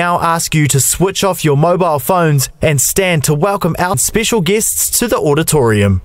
now ask you to switch off your mobile phones and stand to welcome our special guests to the auditorium.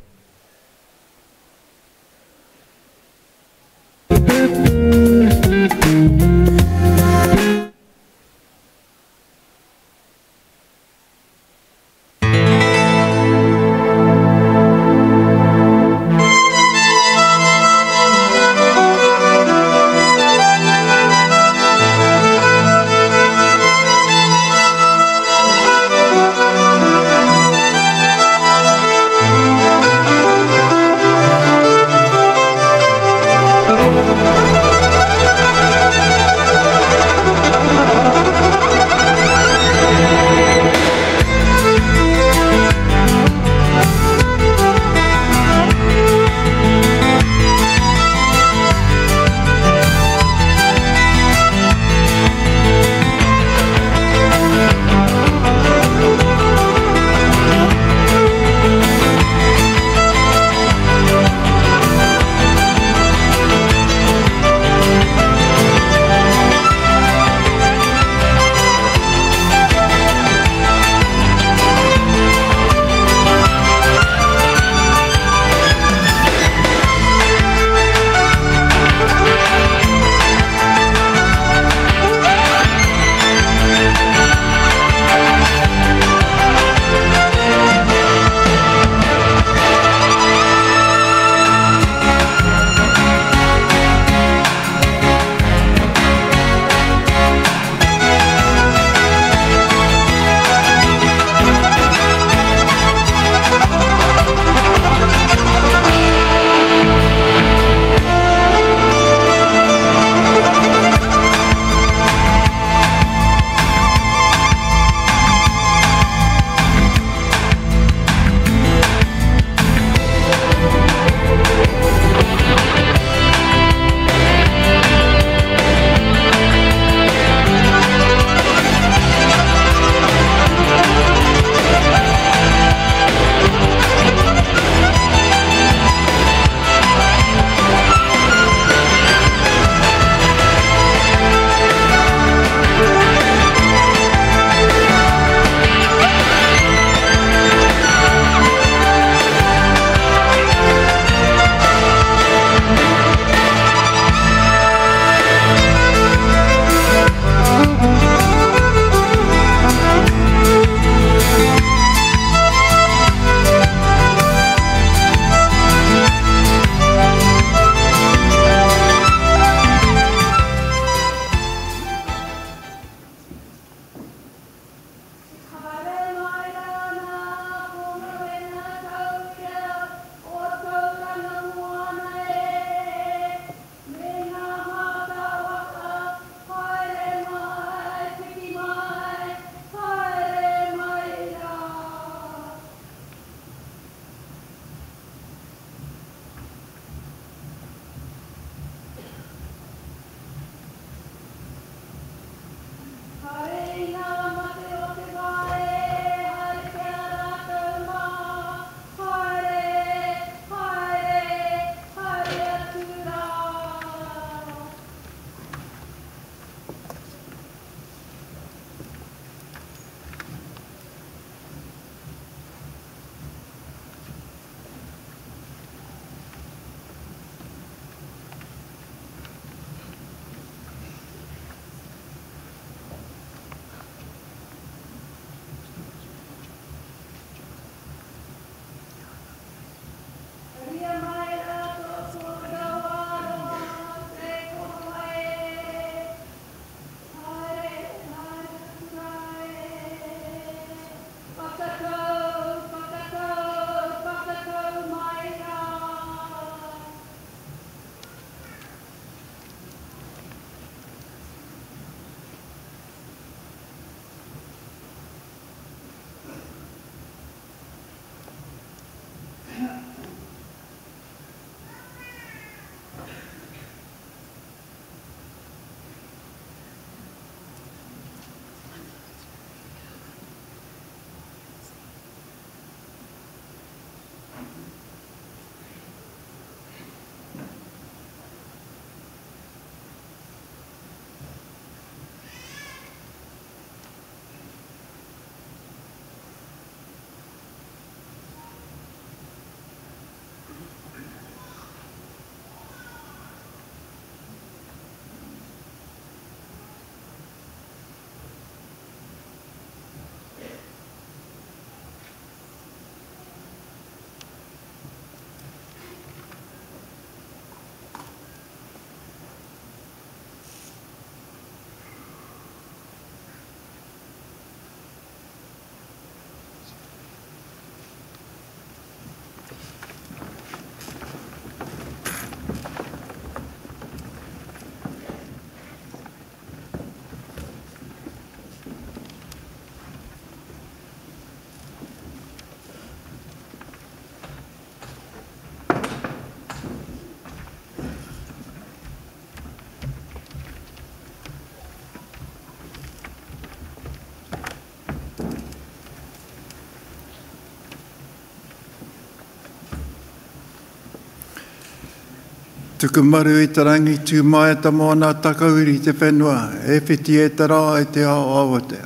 Tuku maru i tarangi tū mai ta mōna takauri te whenua, e whiti e tara e te ao awatea.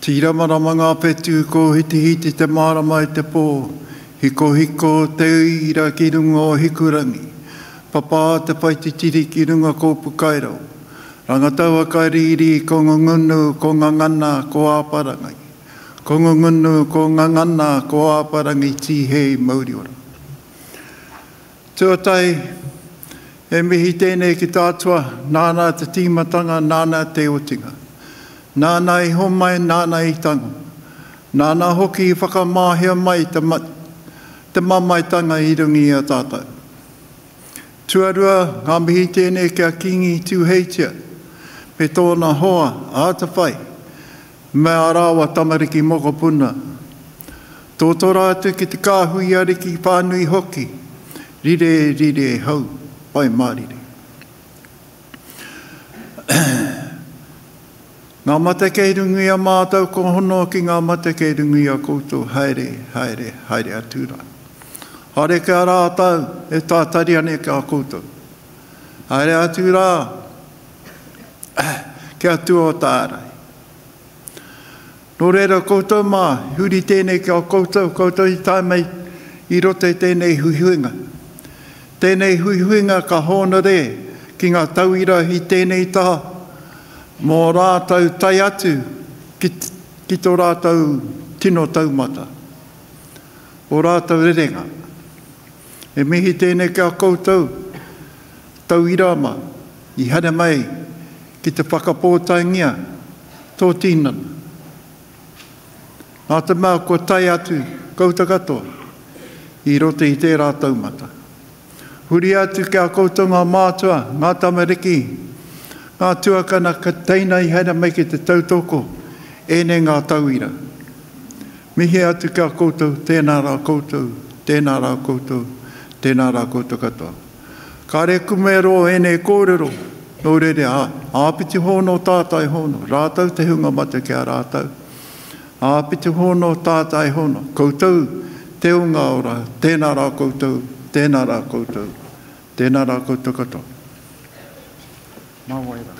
Tira marama ngā petu ko hiti hiti te marama i te pō, hiko hiko te uira ki runga o hikurangi, papā te paiti tiri ki runga kōpu kairau, rangataua kai riri ko ngungunu ko ngangana ko āparangai, ko ngungunu ko ngangana ko āparangai tihei mauriora. Tuatai, e mihi tēnei ki tātua, nāna te tīmatanga, nāna te otinga. Nāna i homai, nāna i tango. Nāna hoki i whakamāhia mai te, ma, te mamaitanga i rungi a tātai. Tuarua, ngā mihi tēnei kia kingi tūheitia, pe tōna hoa, āta whai, me arawa tamariki mokopuna. Tōtora atu ki te kāhui ariki pānui hoki, rire rire hau pai mariri. ngā mate kei rungi a mātou ko hono ki ngā mate kei rungi a koutou haere, haere, haere atūra. Hare ka rātau e tātari ane ka koutou. Haere atūra, ke atu o tārai. Nō reira koutou mā, huri tēnei ka koutou, koutou i tāmei, i rote tēnei huihuinga. Tēnei huihuinga ka hōna re ki ngā tauira hi tēnei tā mō rātau tai atu ki, ki tō rātau tino taumata. O rātau rerenga. E mihi tēnei ka koutou tauira ma i hana mai ki te whakapōtaingia tō tīnana. Nā te mā kua tai atu kouta katoa i rote i tērā taumata. Huri atu kia koutou ngā mātua, ngā tamariki, ngā tuakana ka teina i hana mai ki te tautoko, ene ngā tauira. Mihi atu kia koutou, tēnā rā koutou, tēnā rā koutou, tēnā rā koutou katoa. Ka re kumero ene kōrero, nō re re a, āpiti hono tātai hono, rātau te hunga mata kia rātau. Āpiti hono tātai hono, koutou, te unga ora, tēnā rā koutou, tēnā rā koutou, tēnā rā koutou katoa. Mā waira.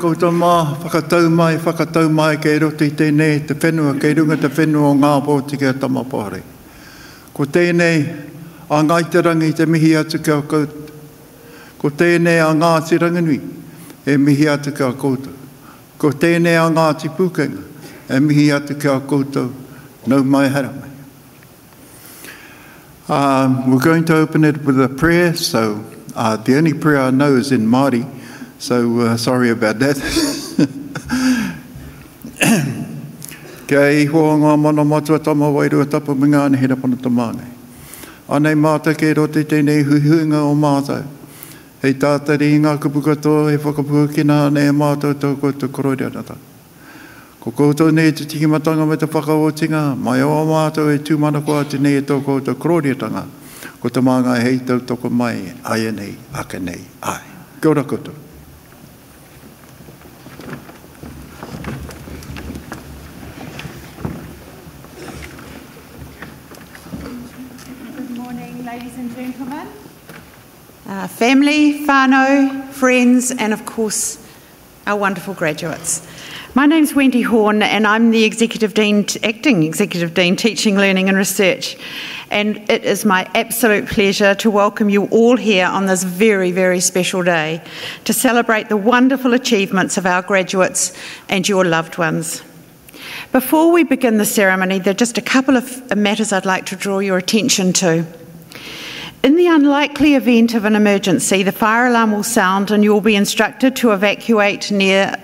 Koutou mā, whakatau mai, whakatau mai kei roto i tēnei te whenua, kei runga te whenua o ngā pōtike a tamapore. Ko tēnei a ngaiterangi te mihi atu kia koutou. Ko tēnei a ngāti ranganui e mihi atu kia koutou. Ko tēnei a ngāti pūkenga, e mihi atu kia koutou. Nau mai hara mai. Um, we're going to open it with a prayer, so uh, the only prayer I know is in Māori. So uh, sorry about that. Kei hoa ngā mana matua tama wairua tapa mi ngāne hera pana tamānei. Anei māta kei rote tēnei huihuinga o mātou. Hei tātari i ngā kupu katoa, he whakapua kina nei mātou tau koutou koroi. Ko koutou nei te tikimatanga me te whakaotinga, mai o mātou e tūmana koa te nei e tau koutou koroi Ko te māngai hei tau toko mai, ai nei, ake nei, ai. Kia ora koutou. Uh, family, whānau, friends, and of course, our wonderful graduates. My name's Wendy Horn, and I'm the Executive Dean, Acting Executive Dean, Teaching, Learning and Research. And it is my absolute pleasure to welcome you all here on this very, very special day to celebrate the wonderful achievements of our graduates and your loved ones. Before we begin the ceremony, there are just a couple of matters I'd like to draw your attention to. In the unlikely event of an emergency, the fire alarm will sound and you will be instructed to evacuate near,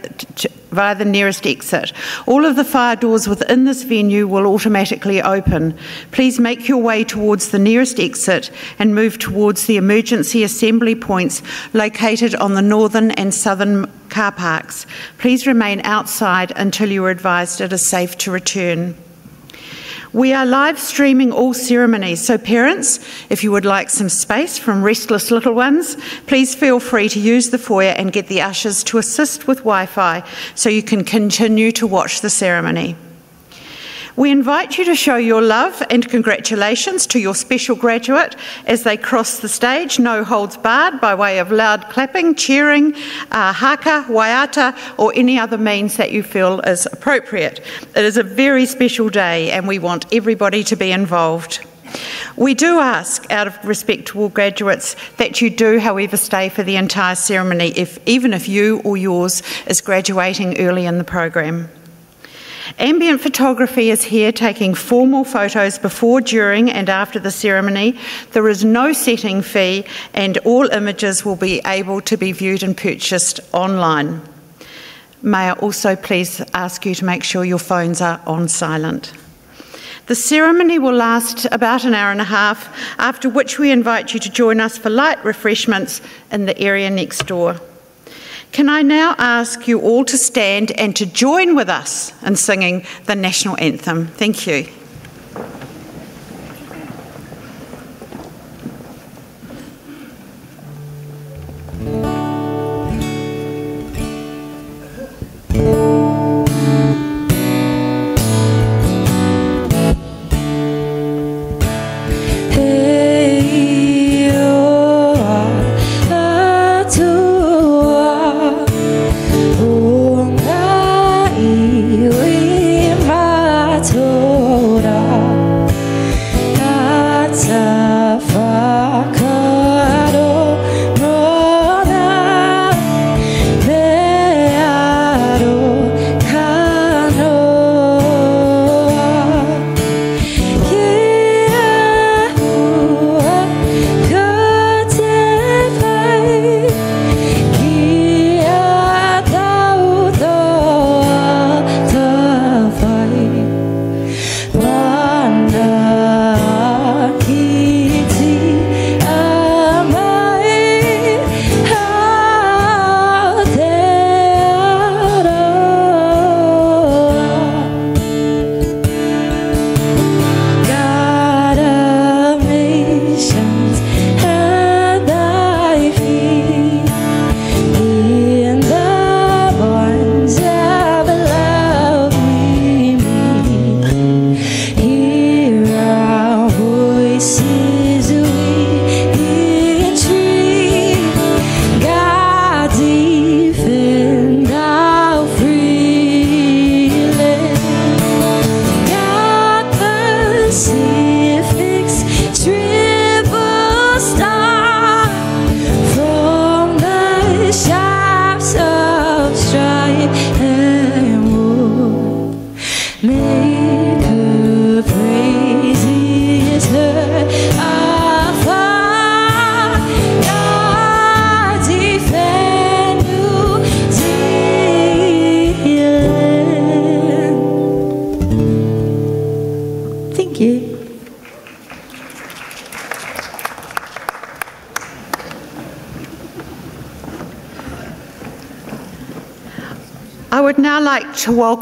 via the nearest exit. All of the fire doors within this venue will automatically open. Please make your way towards the nearest exit and move towards the emergency assembly points located on the northern and southern car parks. Please remain outside until you are advised it is safe to return. We are live streaming all ceremonies, so parents, if you would like some space from restless little ones, please feel free to use the foyer and get the ushers to assist with Wi Fi so you can continue to watch the ceremony. We invite you to show your love and congratulations to your special graduate as they cross the stage, no holds barred, by way of loud clapping, cheering, uh, haka, waiata, or any other means that you feel is appropriate. It is a very special day and we want everybody to be involved. We do ask, out of respect to all graduates, that you do, however, stay for the entire ceremony, if, even if you or yours is graduating early in the program. Ambient photography is here taking formal photos before, during, and after the ceremony. There is no setting fee, and all images will be able to be viewed and purchased online. May I also please ask you to make sure your phones are on silent. The ceremony will last about an hour and a half, after which we invite you to join us for light refreshments in the area next door. Can I now ask you all to stand and to join with us in singing the national anthem? Thank you.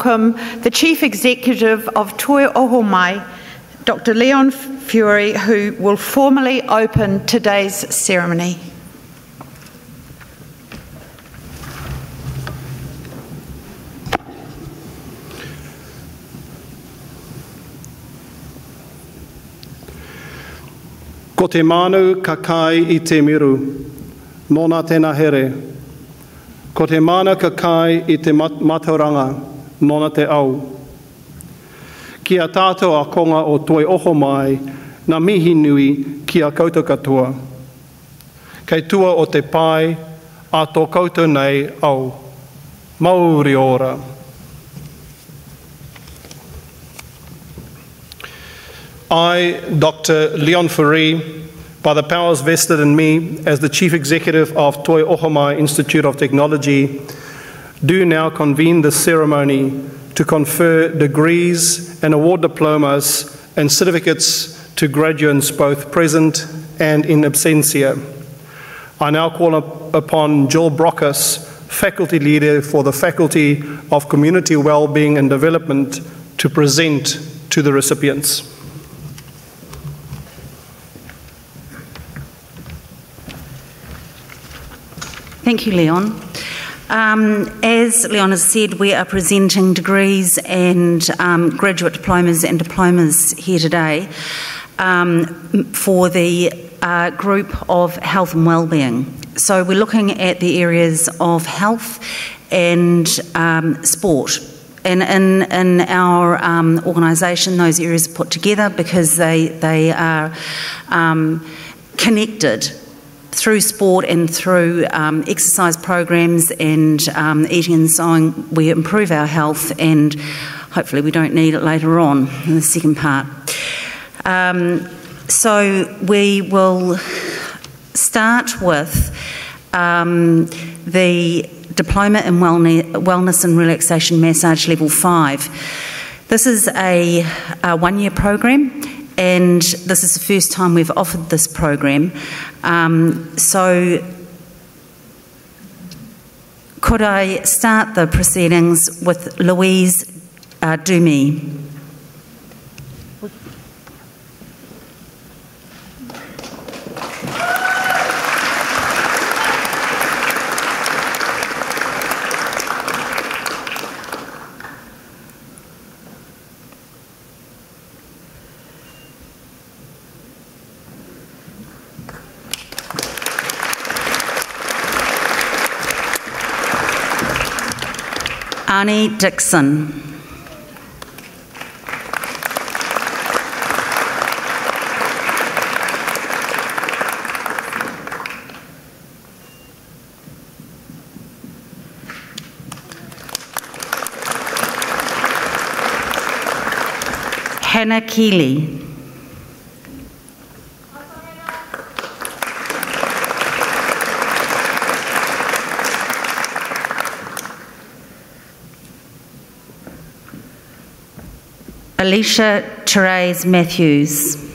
Welcome the Chief Executive of Toi Ohomai, Dr. Leon Fury, who will formally open today's ceremony. Ko te manu ka kai i te miru, mōna tēnā here. Ko te mana ka kai i te mat mataranga, nona te au. Kia tātou a konga o toi oho mai, na mihi nui ki a koutou katoa. Kei tua o te pai, a tō koutou nei au. Mauri ora. I, Dr. Leon Ferry, by the powers vested in me as the Chief Executive of Toi Ohomai Institute of Technology, do now convene this ceremony to confer degrees and award diplomas and certificates to graduates both present and in absentia. I now call up upon Jill Brockus, Faculty Leader for the Faculty of Community Wellbeing and Development, to present to the recipients. Thank you, Leon. Um, as Leon has said, we are presenting degrees and um, graduate diplomas and diplomas here today um, for the uh, group of health and wellbeing. So we're looking at the areas of health and um, sport. And in, in our um, organisation, those areas are put together because they, they are um, connected through sport and through um, exercise programs and um, eating and sewing, we improve our health and hopefully we don't need it later on in the second part. Um, so we will start with um, the Diploma in Wellness and Relaxation Massage Level 5. This is a, a one year program and this is the first time we've offered this program. Um, so, could I start the proceedings with Louise uh, Dumi? Annie Dixon. Hannah Keeley. Alicia Therese Matthews. Can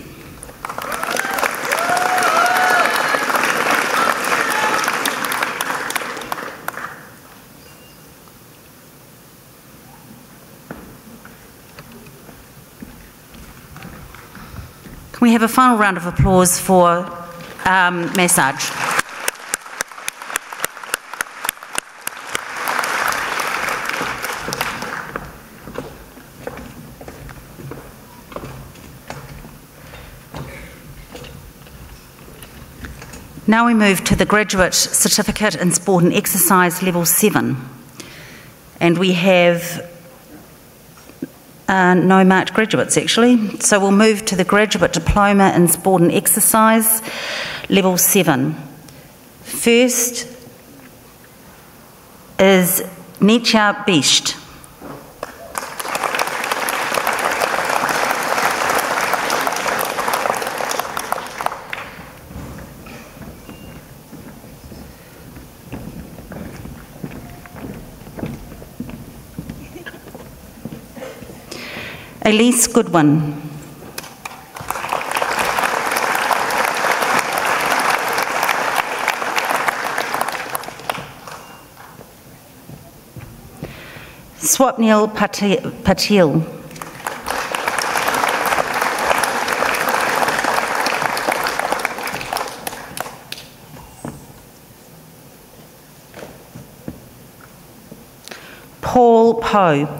we have a final round of applause for um, Massage? Now we move to the Graduate Certificate in Sport and Exercise Level 7. And we have uh, no marked graduates actually. So we'll move to the Graduate Diploma in Sport and Exercise Level 7. First is Nietzsche Bisht. Elise Goodwin. Swapnil Patil. Paul Poe.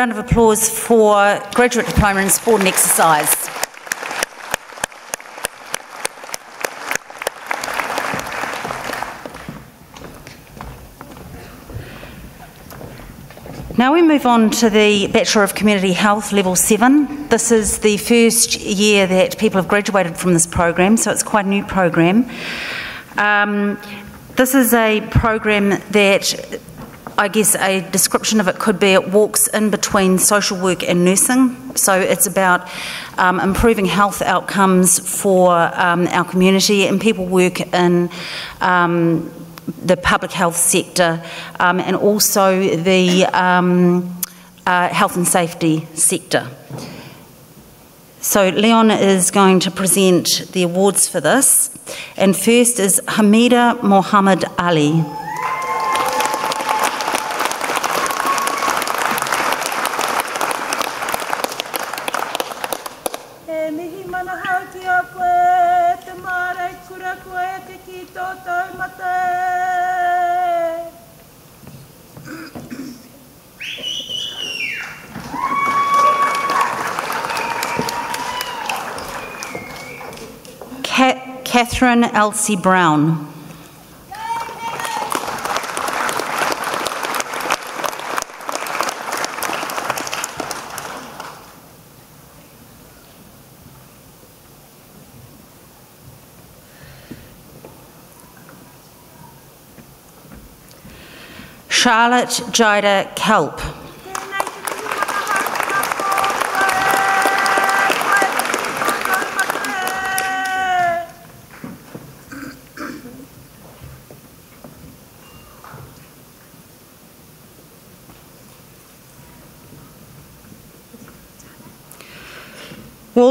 round of applause for graduate diploma in sport and exercise. Now we move on to the Bachelor of Community Health Level 7. This is the first year that people have graduated from this program, so it's quite a new program. Um, this is a program that I guess a description of it could be it walks in between social work and nursing. So it's about um, improving health outcomes for um, our community, and people work in um, the public health sector um, and also the um, uh, health and safety sector. So Leon is going to present the awards for this, and first is Hamida Mohammed Ali. Catherine Elsie Brown. Charlotte Jida Kelp.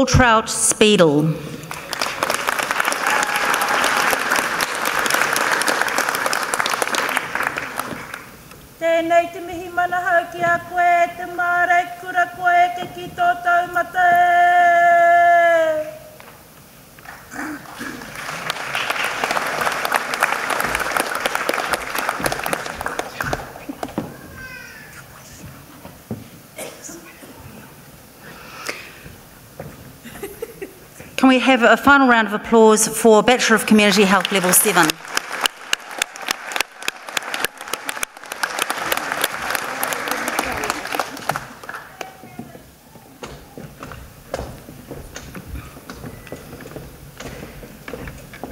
Waltraut Speedle. Tēnei have a final round of applause for Bachelor of Community Health Level 7?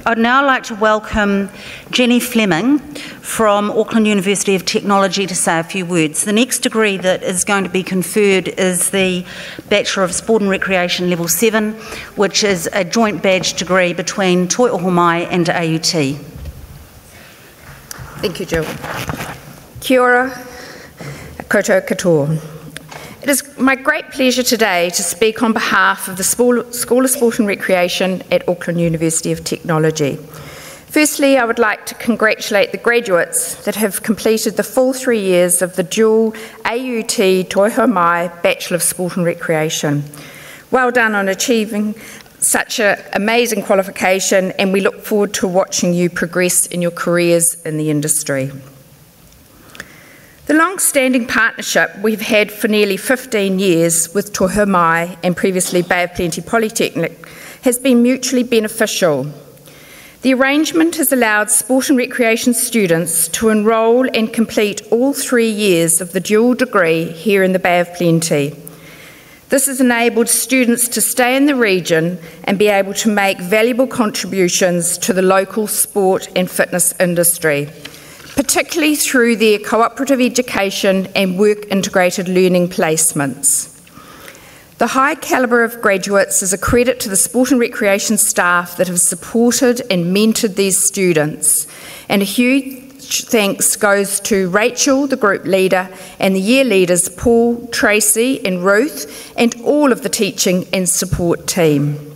I'd now like to welcome Jenny Fleming from Auckland University of Technology to say a few words. The next degree that is going to be conferred is the Bachelor of Sport and Recreation Level 7, which is a joint badge degree between Toi Ohomai and AUT. Thank you, Jill. Kia ora, koto katoa. It is my great pleasure today to speak on behalf of the School of Sport and Recreation at Auckland University of Technology. Firstly, I would like to congratulate the graduates that have completed the full three years of the dual AUT Toi Ohomai Bachelor of Sport and Recreation. Well done on achieving such an amazing qualification, and we look forward to watching you progress in your careers in the industry. The long standing partnership we've had for nearly 15 years with Toi Ohomai and previously Bay of Plenty Polytechnic has been mutually beneficial. The arrangement has allowed sport and recreation students to enrol and complete all three years of the dual degree here in the Bay of Plenty. This has enabled students to stay in the region and be able to make valuable contributions to the local sport and fitness industry particularly through their cooperative education and work integrated learning placements. The high calibre of graduates is a credit to the sport and recreation staff that have supported and mentored these students, and a huge thanks goes to Rachel, the group leader, and the year leaders Paul, Tracy, and Ruth, and all of the teaching and support team.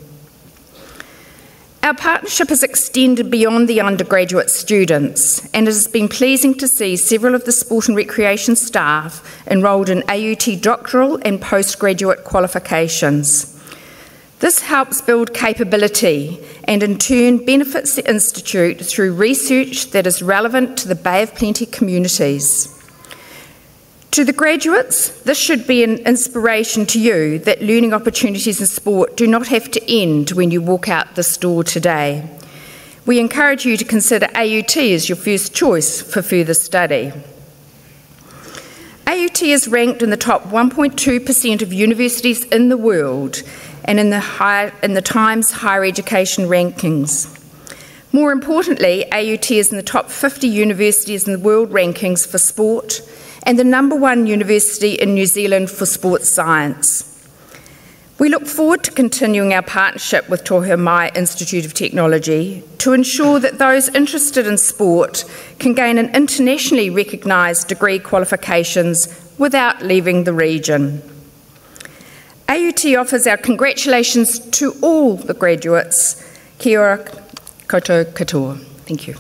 Our partnership has extended beyond the undergraduate students, and it has been pleasing to see several of the sport and recreation staff enrolled in AUT doctoral and postgraduate qualifications. This helps build capability and in turn benefits the Institute through research that is relevant to the Bay of Plenty communities. To the graduates, this should be an inspiration to you that learning opportunities in sport do not have to end when you walk out the door today. We encourage you to consider AUT as your first choice for further study. AUT is ranked in the top 1.2% of universities in the world and in the, high, in the Times Higher Education rankings. More importantly, AUT is in the top 50 universities in the world rankings for sport and the number one university in New Zealand for sports science. We look forward to continuing our partnership with Toi Ohomai Institute of Technology to ensure that those interested in sport can gain an internationally recognised degree qualifications without leaving the region. AUT offers our congratulations to all the graduates. Kia ora koutou katoa. Thank you.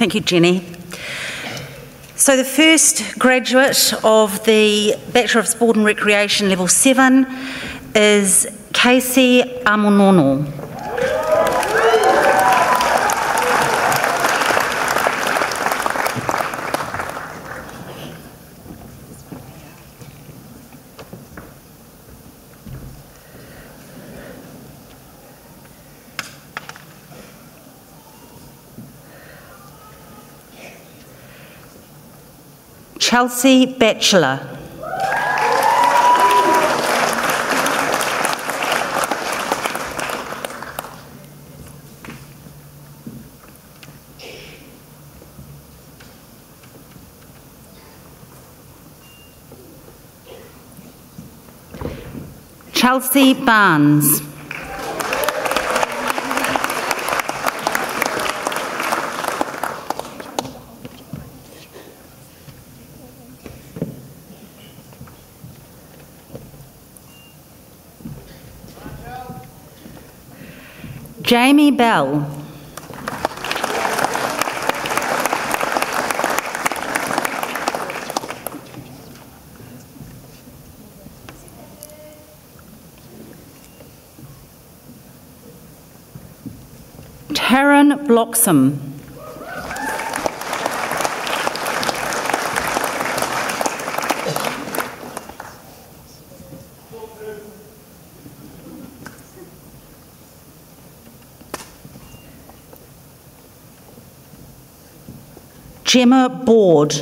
Thank you, Jenny. So the first graduate of the Bachelor of Sport and Recreation Level 7 is Casey Amonono. Chelsea Batchelor. Chelsea Barnes. Jamie Bell. Taryn Bloxham. Gemma Board.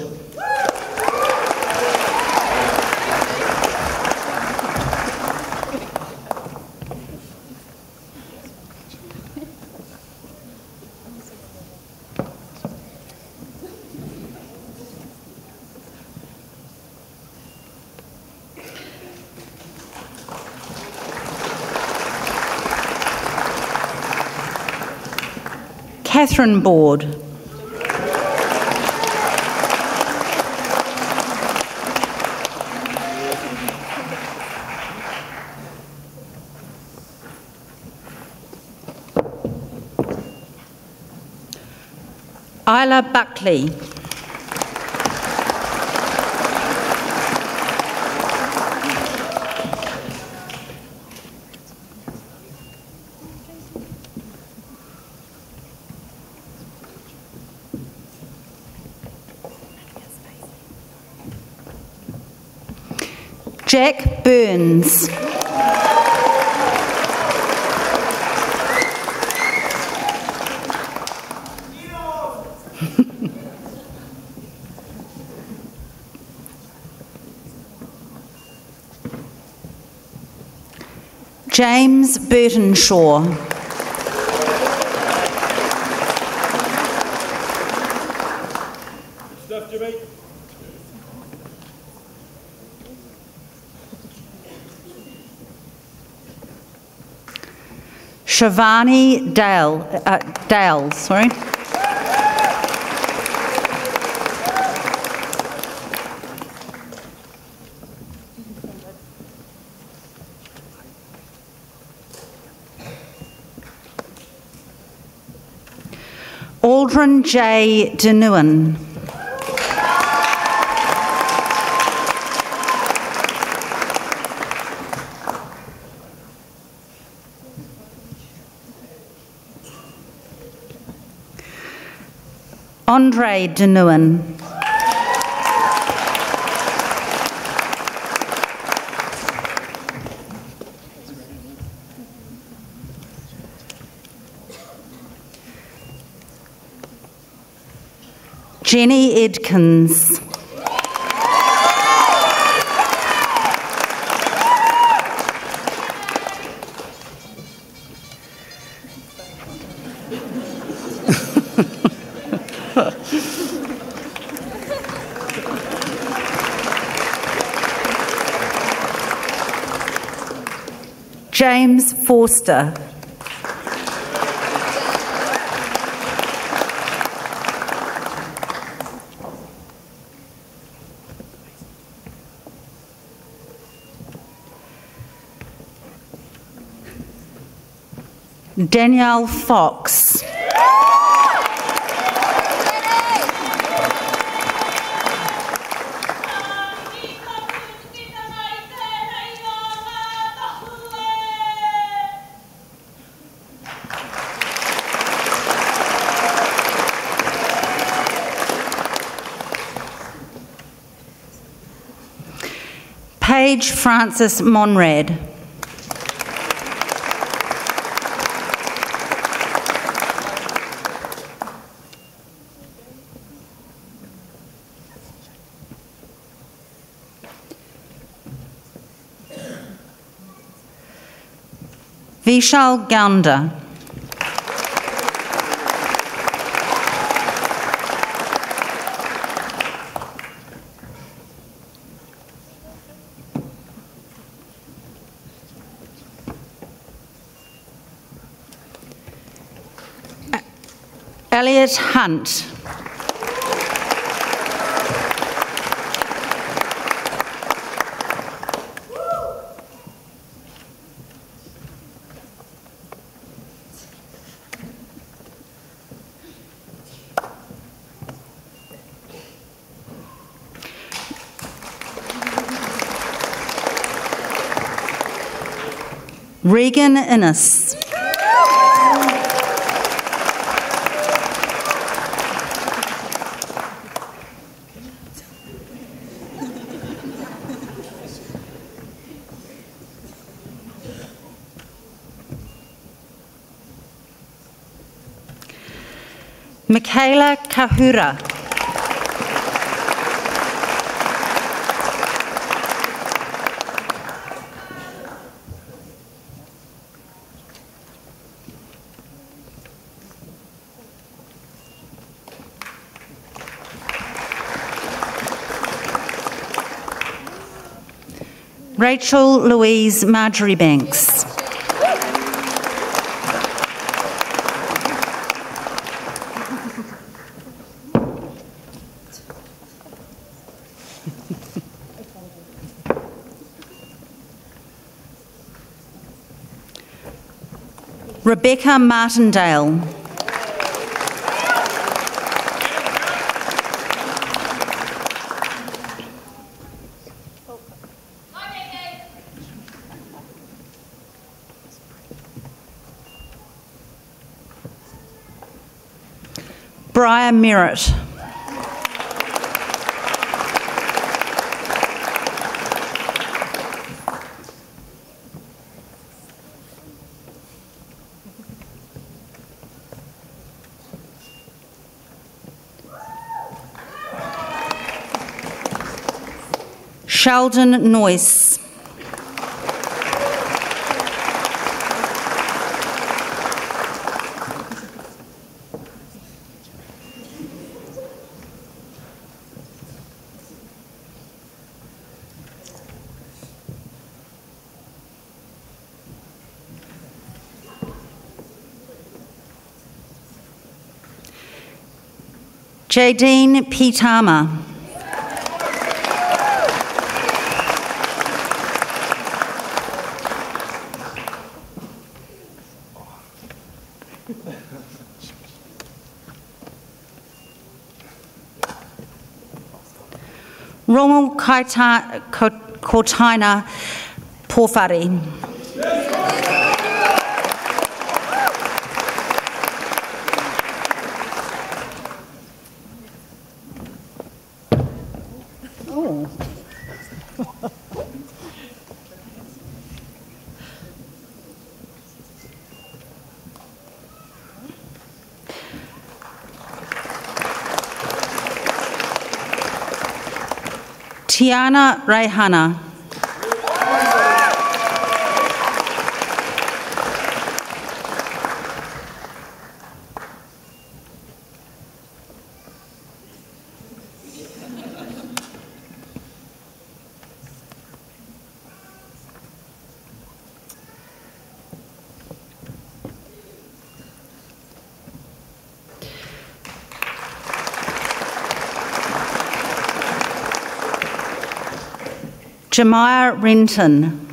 Catherine Board. Isla Buckley. Jack Burns. James Burtonshaw. Stuff, Jimmy. Shivani Dale, uh, Dale, sorry. Aldrin J. Denuan. Andre Denuan. Jenny Edkins. James Forster. Danielle Fox. Paige Francis Monrad. Vishal Ganda. Uh, Elliot Hunt. Regan Innes. Michaela Kahura. Rachel Louise Marjorie Banks. Rebecca Martindale. Brian Merritt. Sheldon Noyce. Jadine Pitama. Rongo Kaita, Kotaina Porfari. Tiana Reihana. Jemiah Renton.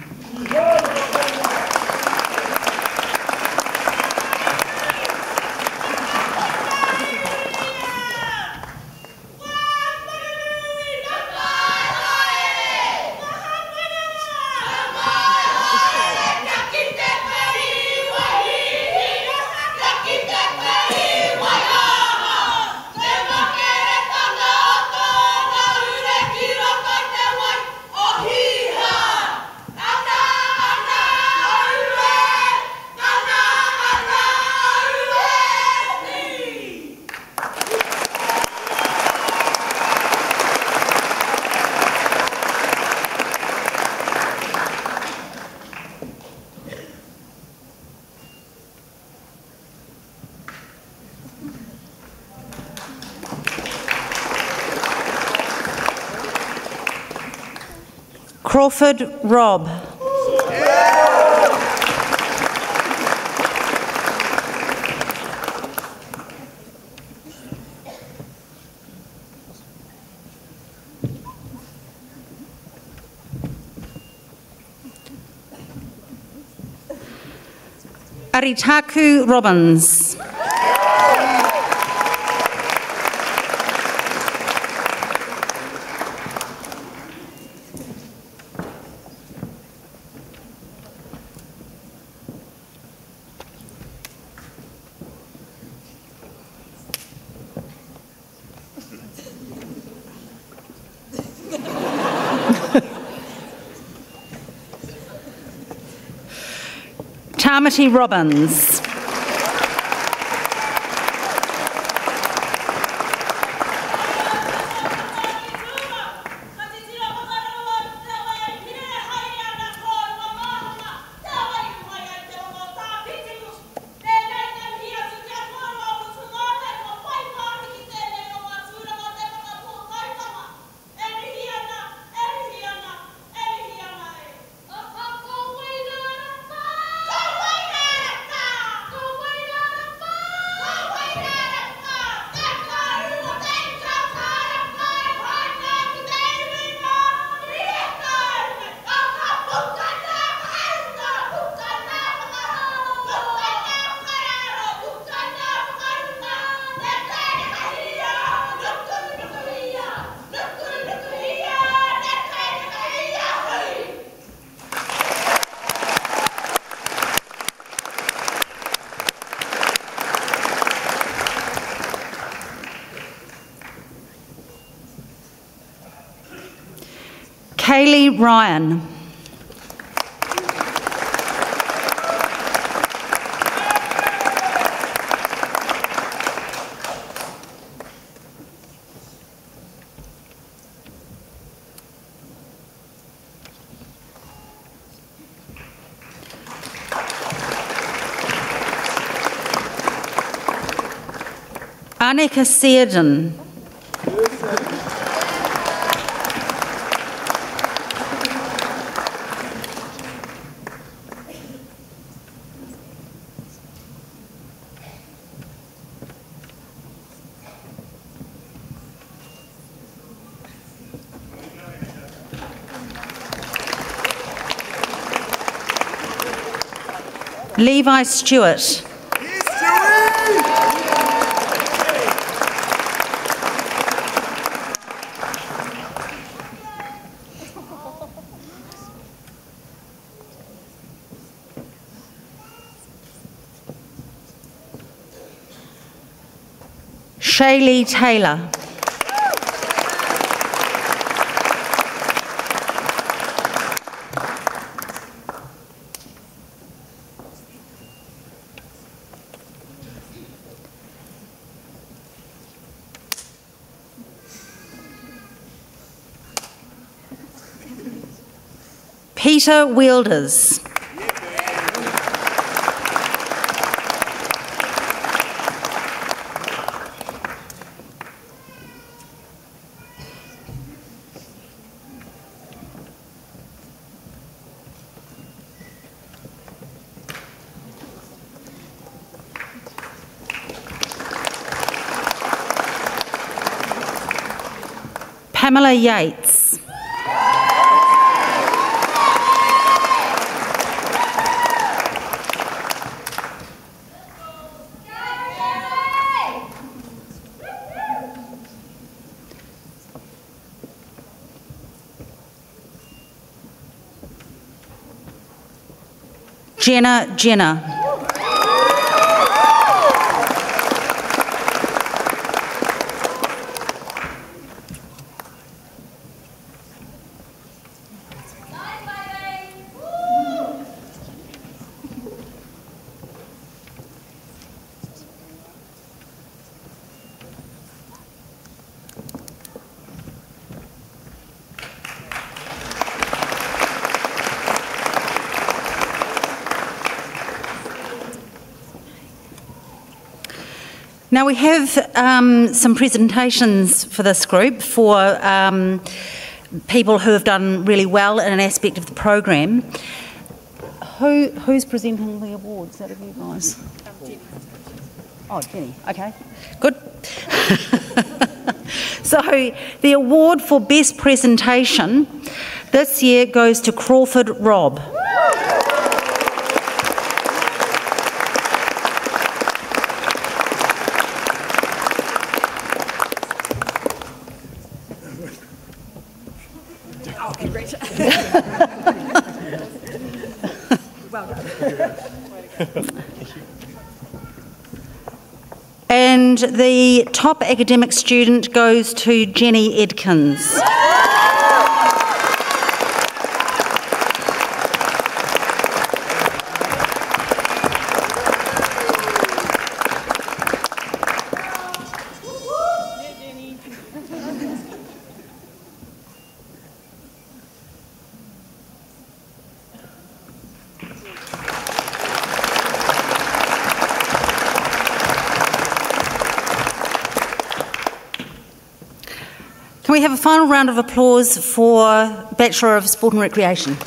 Crawford Rob. Aritaku Robbins. Tamati Robbins. Kaylee Ryan. Annika Searden. Levi Stewart. Shaylee Taylor. Peter Wielders. Pamela Yates. Jenna Jenna. Now we have um, some presentations for this group for um, people who have done really well in an aspect of the program. Who, who's presenting the awards out of you guys? Oh, Jenny. Okay, good. so the award for best presentation this year goes to Crawford Rob. And the top academic student goes to Jenny Edkins. Final round of applause for Bachelor of Sport and Recreation?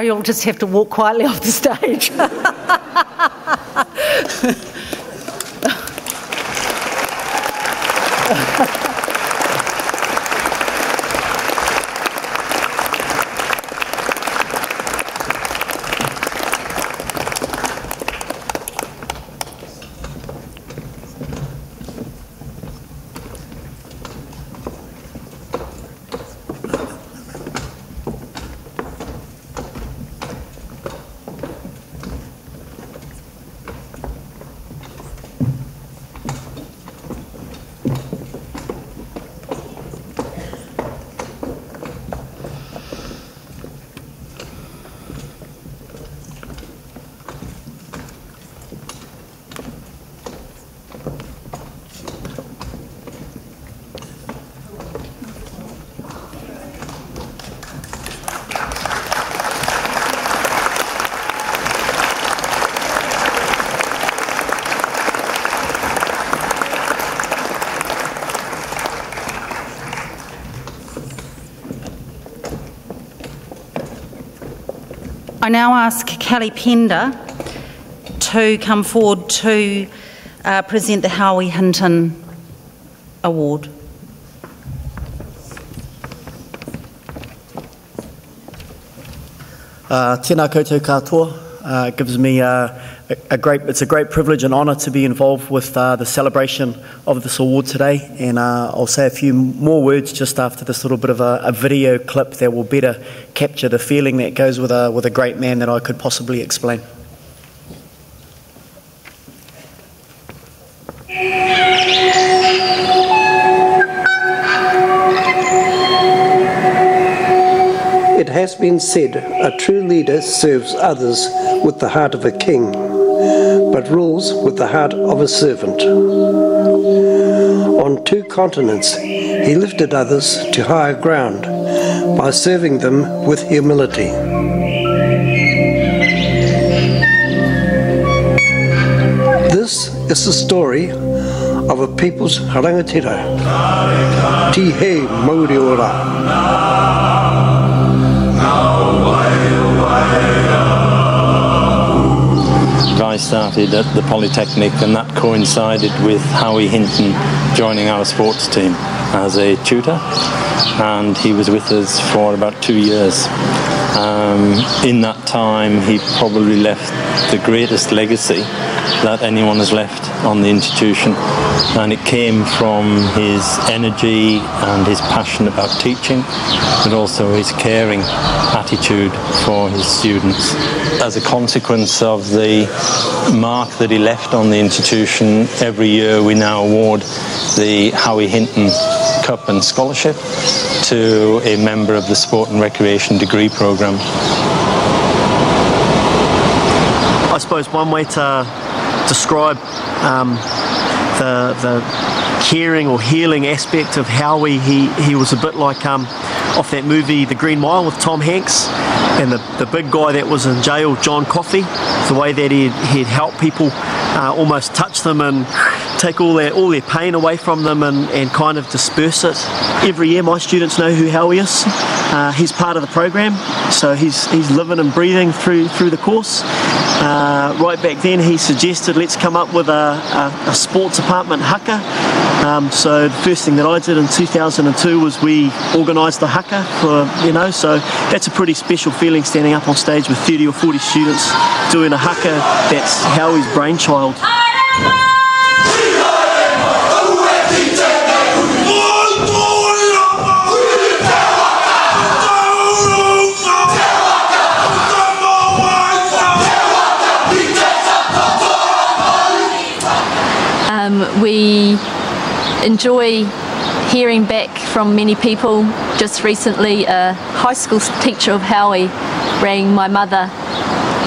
You'll just have to walk quietly off the stage. now ask Kelly Pender to come forward to uh, present the Howie Hinton Award. Uh, tēnā koutou katoa. Uh, it gives me uh, a, great, it's a great privilege and honour to be involved with uh, the celebration of this award today. And uh, I'll say a few more words just after this little bit of a, a video clip that will better capture the feeling that goes with a, with a great man that I could possibly explain. It has been said a true leader serves others with the heart of a king, but rules with the heart of a servant. On two continents, he lifted others to higher ground by serving them with humility. This is the story of a people's rangatira. Ti he ora. I started at the Polytechnic, and that coincided with Howie Hinton joining our sports team as a tutor, and he was with us for about two years. Um, in that time, he probably left the greatest legacy that anyone has left on the institution, and it came from his energy and his passion about teaching, but also his caring attitude for his students. As a consequence of the mark that he left on the institution, every year we now award the Howie Hinton Cup and Scholarship to a member of the Sport and Recreation degree program. I suppose one way to describe um, the, the caring or healing aspect of Howie, he, he was a bit like um, off that movie The Green Mile with Tom Hanks and the, the big guy that was in jail, John Coffey, the way that he'd, he'd help people uh, almost touch them and take all their all their pain away from them and, and kind of disperse it. Every year my students know who Howie is. Uh, he's part of the program, so he's he's living and breathing through through the course. Uh, right back then, he suggested let's come up with a, a, a sports apartment haka. Um, so the first thing that I did in 2002 was we organised the haka for you know. So that's a pretty special feeling standing up on stage with 30 or 40 students doing a haka. That's Howie's brainchild. Enjoy hearing back from many people. Just recently, a high school teacher of Howie rang my mother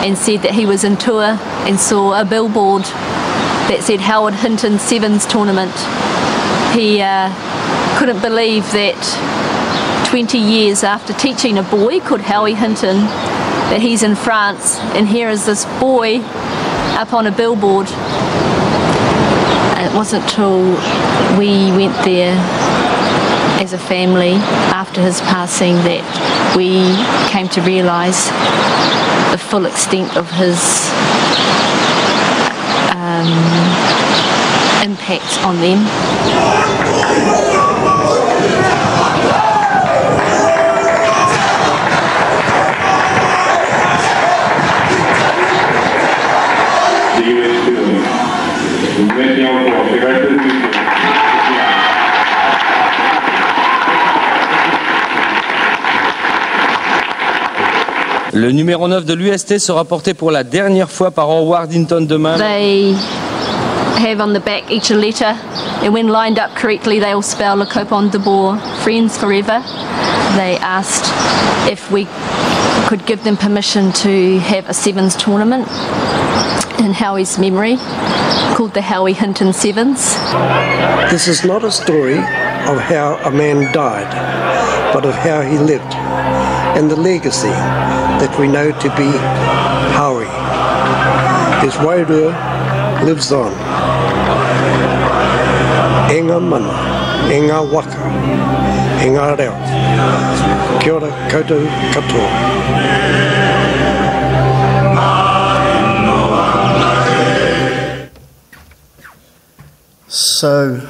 and said that he was in tour and saw a billboard that said Howard Hinton Sevens Tournament. He uh, couldn't believe that 20 years after teaching a boy called Howie Hinton, that he's in France and here is this boy up on a billboard it wasn't till we went there as a family after his passing that we came to realise the full extent of his um, impact on them. Le numéro 9 de l'UST sera porté pour la dernière fois par Howard Hinton demain. They have on the back each a letter, and when lined up correctly, they all spell Le Copon de Bois, Friends Forever. They asked if we could give them permission to have a sevens tournament in Howie's memory called the Howie Hinton Sevens. This is not a story of how a man died, but of how he lived and the legacy that we know to be Howie. His wairua lives on. Inga mana, inga waka, inga reo. Kia ora koutou katoa. So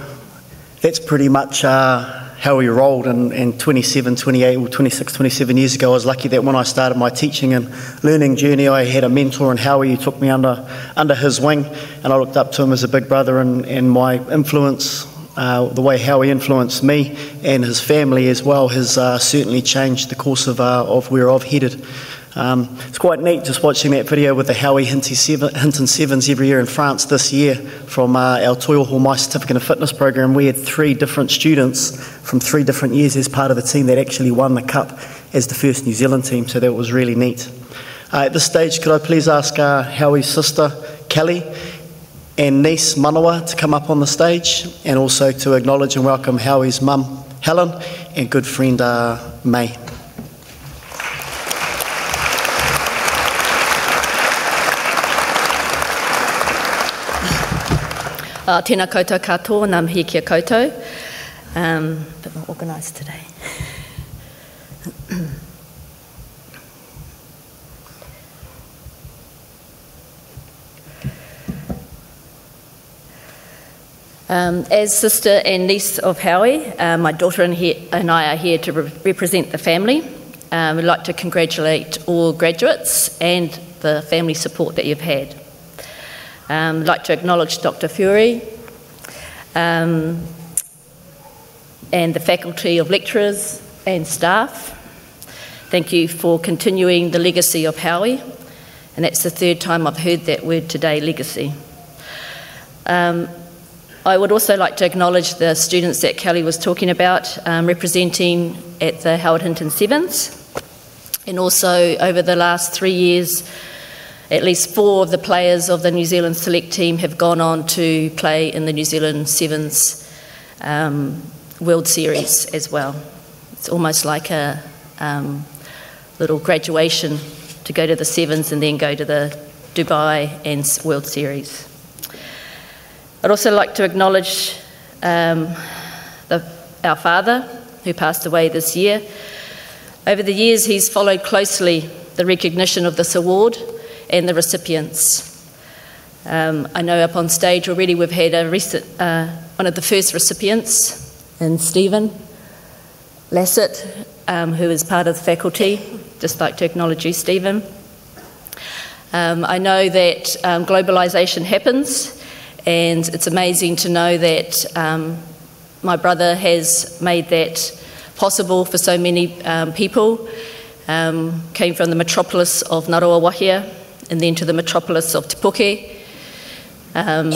that's pretty much our how we rolled. And, and 27, 28, or 26, 27 years ago, I was lucky that when I started my teaching and learning journey, I had a mentor in Howie who took me under, under his wing. And I looked up to him as a big brother, and, and my influence uh, the way Howie influenced me and his family as well has uh, certainly changed the course of, uh, of where I've headed. Um, it's quite neat just watching that video with the Howie Hinton, seven, Hinton Sevens every year in France this year from uh, our Toi Ohomai Certificate of Fitness program. We had three different students from three different years as part of the team that actually won the cup as the first New Zealand team, so that was really neat. Uh, at this stage, could I please ask uh, Howie's sister, Kelly, and niece Manawa to come up on the stage and also to acknowledge and welcome Howie's mum Helen and good friend uh, May. Uh, tēnā koutou katoa, ngā mihi kia koutou. Um, a bit more organised today. Um, as sister and niece of Howie, uh, my daughter and, he, and, I are here to re- represent the family. Um, we'd like to congratulate all graduates and the family support that you've had. Um, I'd like to acknowledge Dr. Fourie um, and the faculty of lecturers and staff. Thank you for continuing the legacy of Howie, and that's the third time I've heard that word today legacy. Um, I would also like to acknowledge the students that Kelly was talking about, um, representing at the Howard Hinton Sevens. And also, over the last three years, at least four of the players of the New Zealand select team have gone on to play in the New Zealand Sevens um, World Series as well. It's almost like a um, little graduation to go to the Sevens and then go to the Dubai and World Series. I'd also like to acknowledge um, the, our father, who passed away this year. Over the years, he's followed closely the recognition of this award and the recipients. Um, I know up on stage already we've had a recent, uh, one of the first recipients, in Stephen Lassett, um, who is part of the faculty. Just like to acknowledge you, Stephen. Um, I know that um, globalisation happens and it's amazing to know that um, my brother has made that possible for so many um, people. Came from the metropolis of Ngaruawahia and then to the metropolis of Te Puke. Um,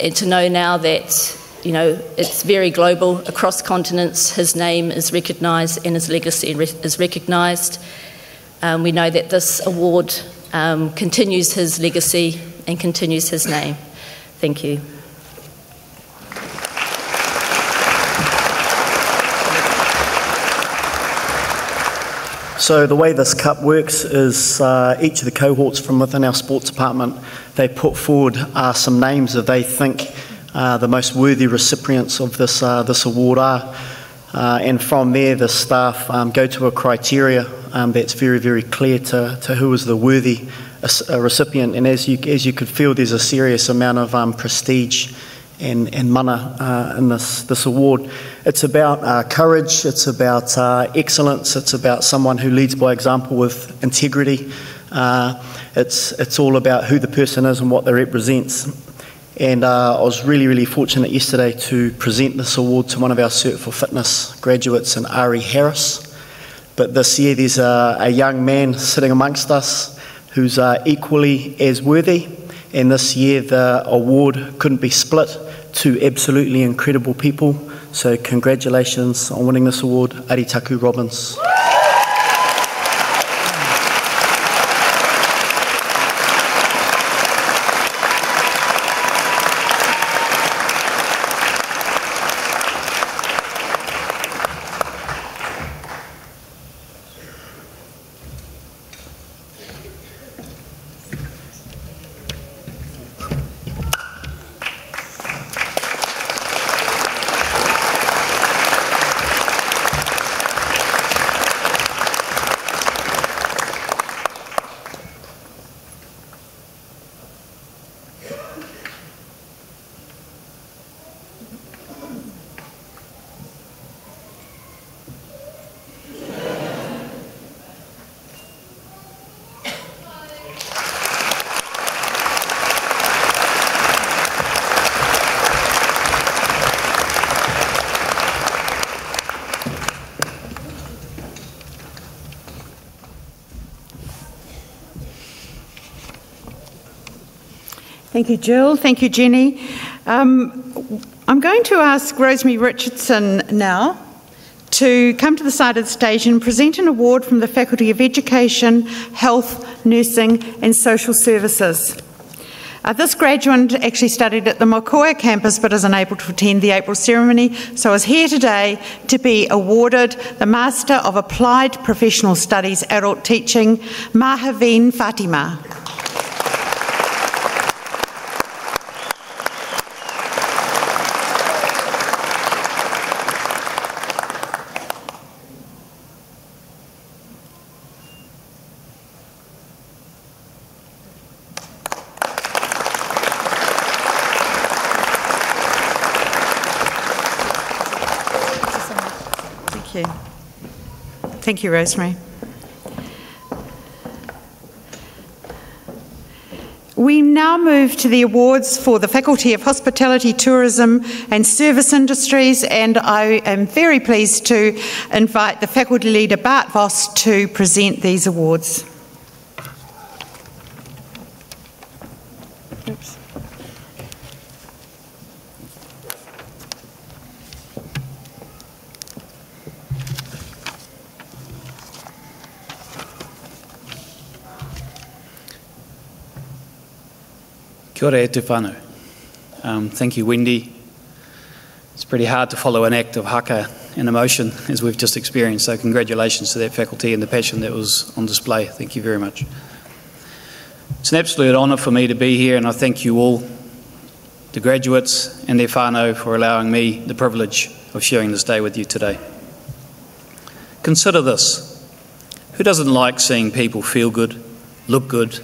and to know now that you know it's very global across continents. His name is recognised and his legacy is recognised. Um, we know that this award um, continues his legacy and continues his name. Thank you. So the way this cup works is uh, each of the cohorts from within our sports department, they put forward uh, some names that they think uh, the most worthy recipients of this, uh, this award are. Uh, and from there, the staff um, go to a criteria um, that's very, very clear to, to who is the worthy a, recipient, and as you as you could feel, there's a serious amount of um, prestige and and mana uh, in this this award. It's about uh, courage. It's about uh, excellence. It's about someone who leads by example with integrity. Uh, it's it's all about who the person is and what they represents. And uh, I was really, really fortunate yesterday to present this award to one of our Cert for Fitness graduates, and Ari Harris. But this year, there's a, a young man sitting amongst us who's uh, equally as worthy. And this year, the award couldn't be split to absolutely incredible people. So, congratulations on winning this award, Aritaku Robbins. Thank you, Jill. Thank you, Jenny. Um, I'm going to ask Rosemary Richardson now to come to the side of the stage and present an award from the Faculty of Education, Health, Nursing and Social Services. Uh, this graduate actually studied at the Mokoia campus but is unable to attend the April ceremony, so is here today to be awarded the Master of Applied Professional Studies Adult Teaching, Mahaveen Fatima. Thank you, Rosemary. We now move to the awards for the Faculty of Hospitality, Tourism and Service Industries, and I am very pleased to invite the faculty leader Bart Voss to present these awards. Kia ora e te. Um, thank you, Wendy. It's pretty hard to follow an act of haka and emotion as we've just experienced, so congratulations to that faculty and the passion that was on display. Thank you very much. It's an absolute honour for me to be here, and I thank you all, the graduates and their whānau, for allowing me the privilege of sharing this day with you today. Consider this. Who doesn't like seeing people feel good, look good,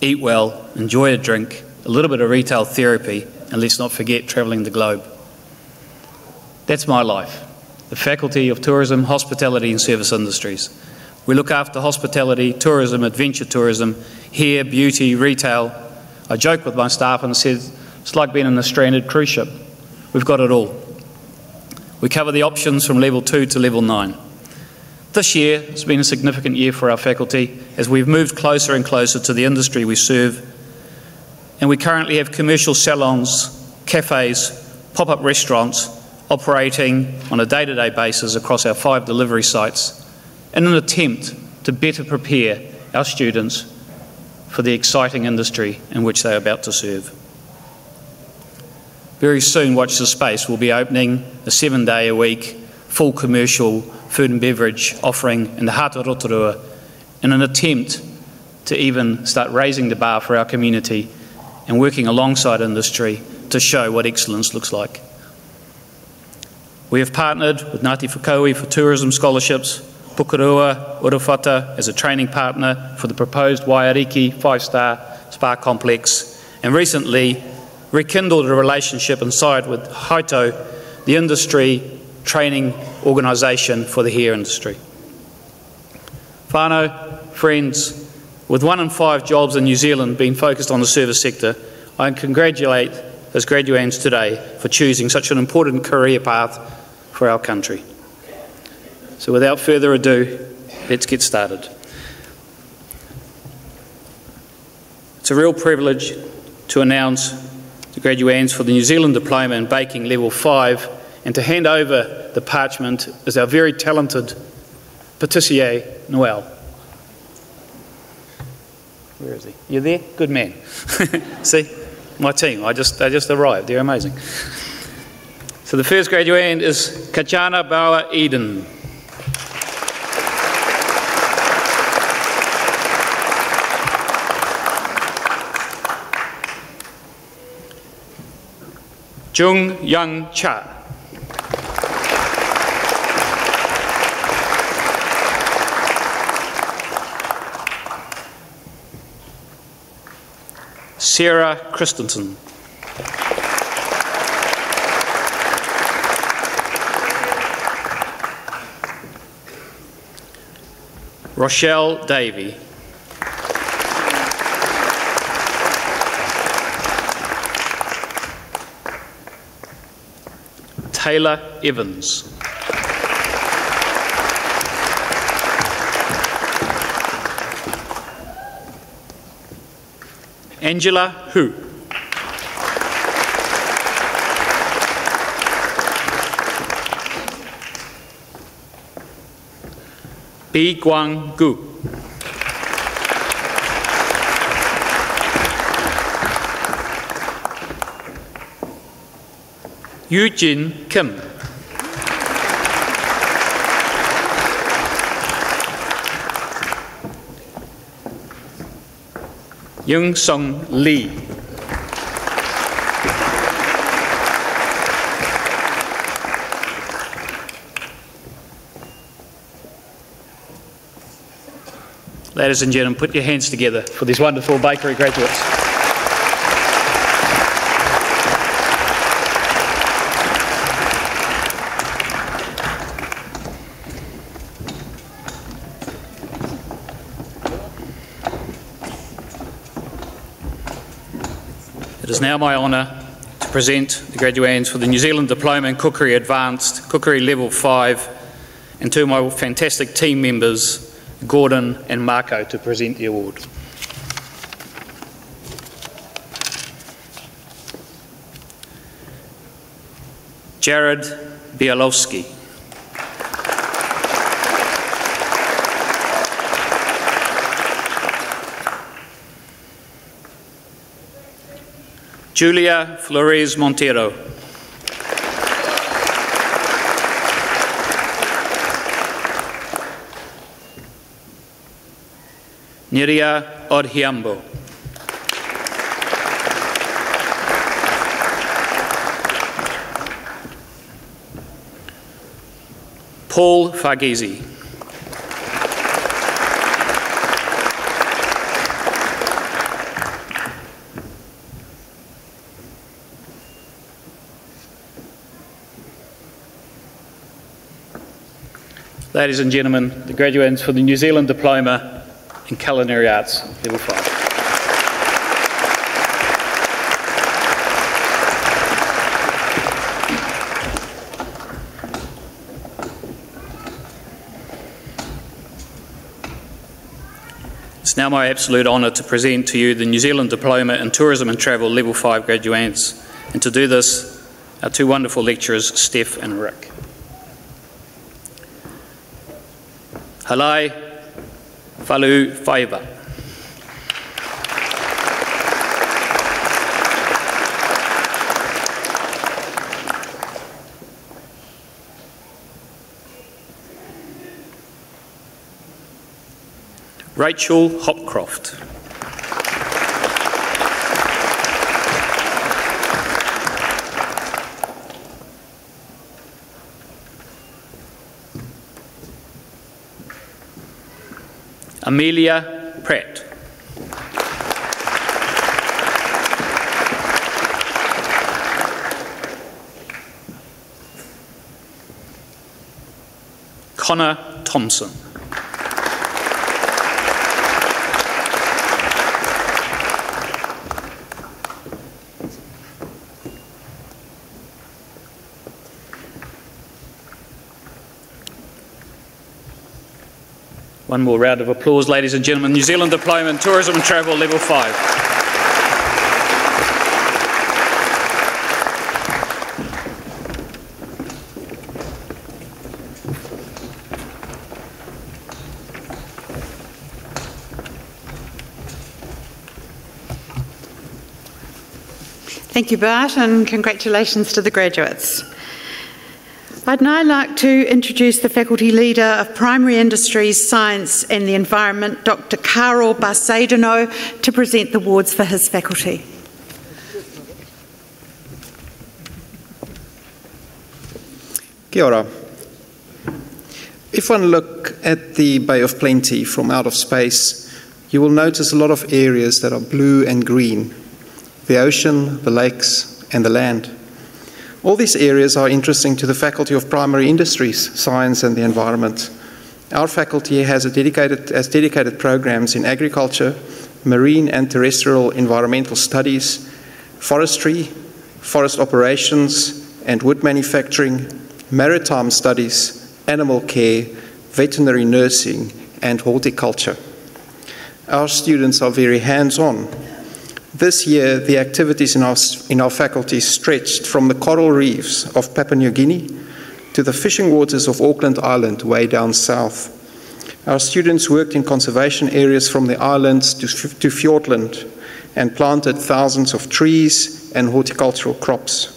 eat well, enjoy a drink, a little bit of retail therapy, and let's not forget travelling the globe. That's my life. The Faculty of Tourism, Hospitality and Service Industries. We look after hospitality, tourism, adventure tourism, hair, beauty, retail. I joke with my staff and said, it's like being on a stranded cruise ship. We've got it all. We cover the options from level 2 to level 9. This year has been a significant year for our faculty as we've moved closer and closer to the industry we serve. And we currently have commercial salons, cafes, pop up restaurants operating on a day to day basis across our five delivery sites in an attempt to better prepare our students for the exciting industry in which they are about to serve. Very soon, Watch the Space will be opening a seven day a week full commercial food and beverage offering in the heart of Rotorua in an attempt to even start raising the bar for our community and working alongside industry to show what excellence looks like. We have partnered with Ngāti Whakaue for tourism scholarships, Pukurua Urewhata as a training partner for the proposed Waiariki five-star spa complex, and recently rekindled a relationship inside with HITO, the industry training organisation for the hair industry. Whānau, friends, with one in five jobs in New Zealand being focused on the service sector, I congratulate those graduates today for choosing such an important career path for our country. So without further ado, let's get started. It's a real privilege to announce the graduates for the New Zealand Diploma in Baking Level 5 and to hand over the parchment is our very talented Patissier Noel. Where is he? You there? Good man. See, my team. I just they just arrived. They're amazing. So the first graduate is Kachana Bauer Eden. Jung Young Cha. Sarah Christensen. Rochelle Davey. Taylor Evans. Angela Hu. Bi Guang Gu. Eugene Kim. Young Sung Lee. Ladies and gentlemen, put your hands together for these wonderful bakery graduates. Is now my honour to present the graduands for the New Zealand Diploma in Cookery Advanced, Cookery Level 5, and to my fantastic team members, Gordon and Marco, to present the award. Jared Bialowski. Julia Flores Montero. Niria Odhiambo. Paul Farghese. Ladies and gentlemen, the graduates for the New Zealand Diploma in Culinary Arts, Level 5. It's now my absolute honour to present to you the New Zealand Diploma in Tourism and Travel Level 5 graduates, and to do this, our two wonderful lecturers, Steph and Rick. Halai Falu Faiva. Rachel Hopcroft. Amelia Pratt. Connor Thompson. One more round of applause, ladies and gentlemen. New Zealand Diploma in Tourism and Travel, Level 5. Thank you, Bart, and congratulations to the graduates. I'd now like to introduce the Faculty Leader of Primary Industries, Science and the Environment, Dr Karol Barsedino, to present the awards for his faculty. Kia ora. If one look at the Bay of Plenty from out of space, you will notice a lot of areas that are blue and green the ocean, the lakes, and the land. All these areas are interesting to the Faculty of Primary Industries, Science and the Environment. Our faculty has, dedicated, has dedicated programs in agriculture, marine and terrestrial environmental studies, forestry, forest operations and wood manufacturing, maritime studies, animal care, veterinary nursing, and horticulture. Our students are very hands on This year, the activities in our, in our faculty stretched from the coral reefs of Papua New Guinea to the fishing waters of Auckland Island, way down south. Our students worked in conservation areas from the islands to, to Fiordland and planted thousands of trees and horticultural crops.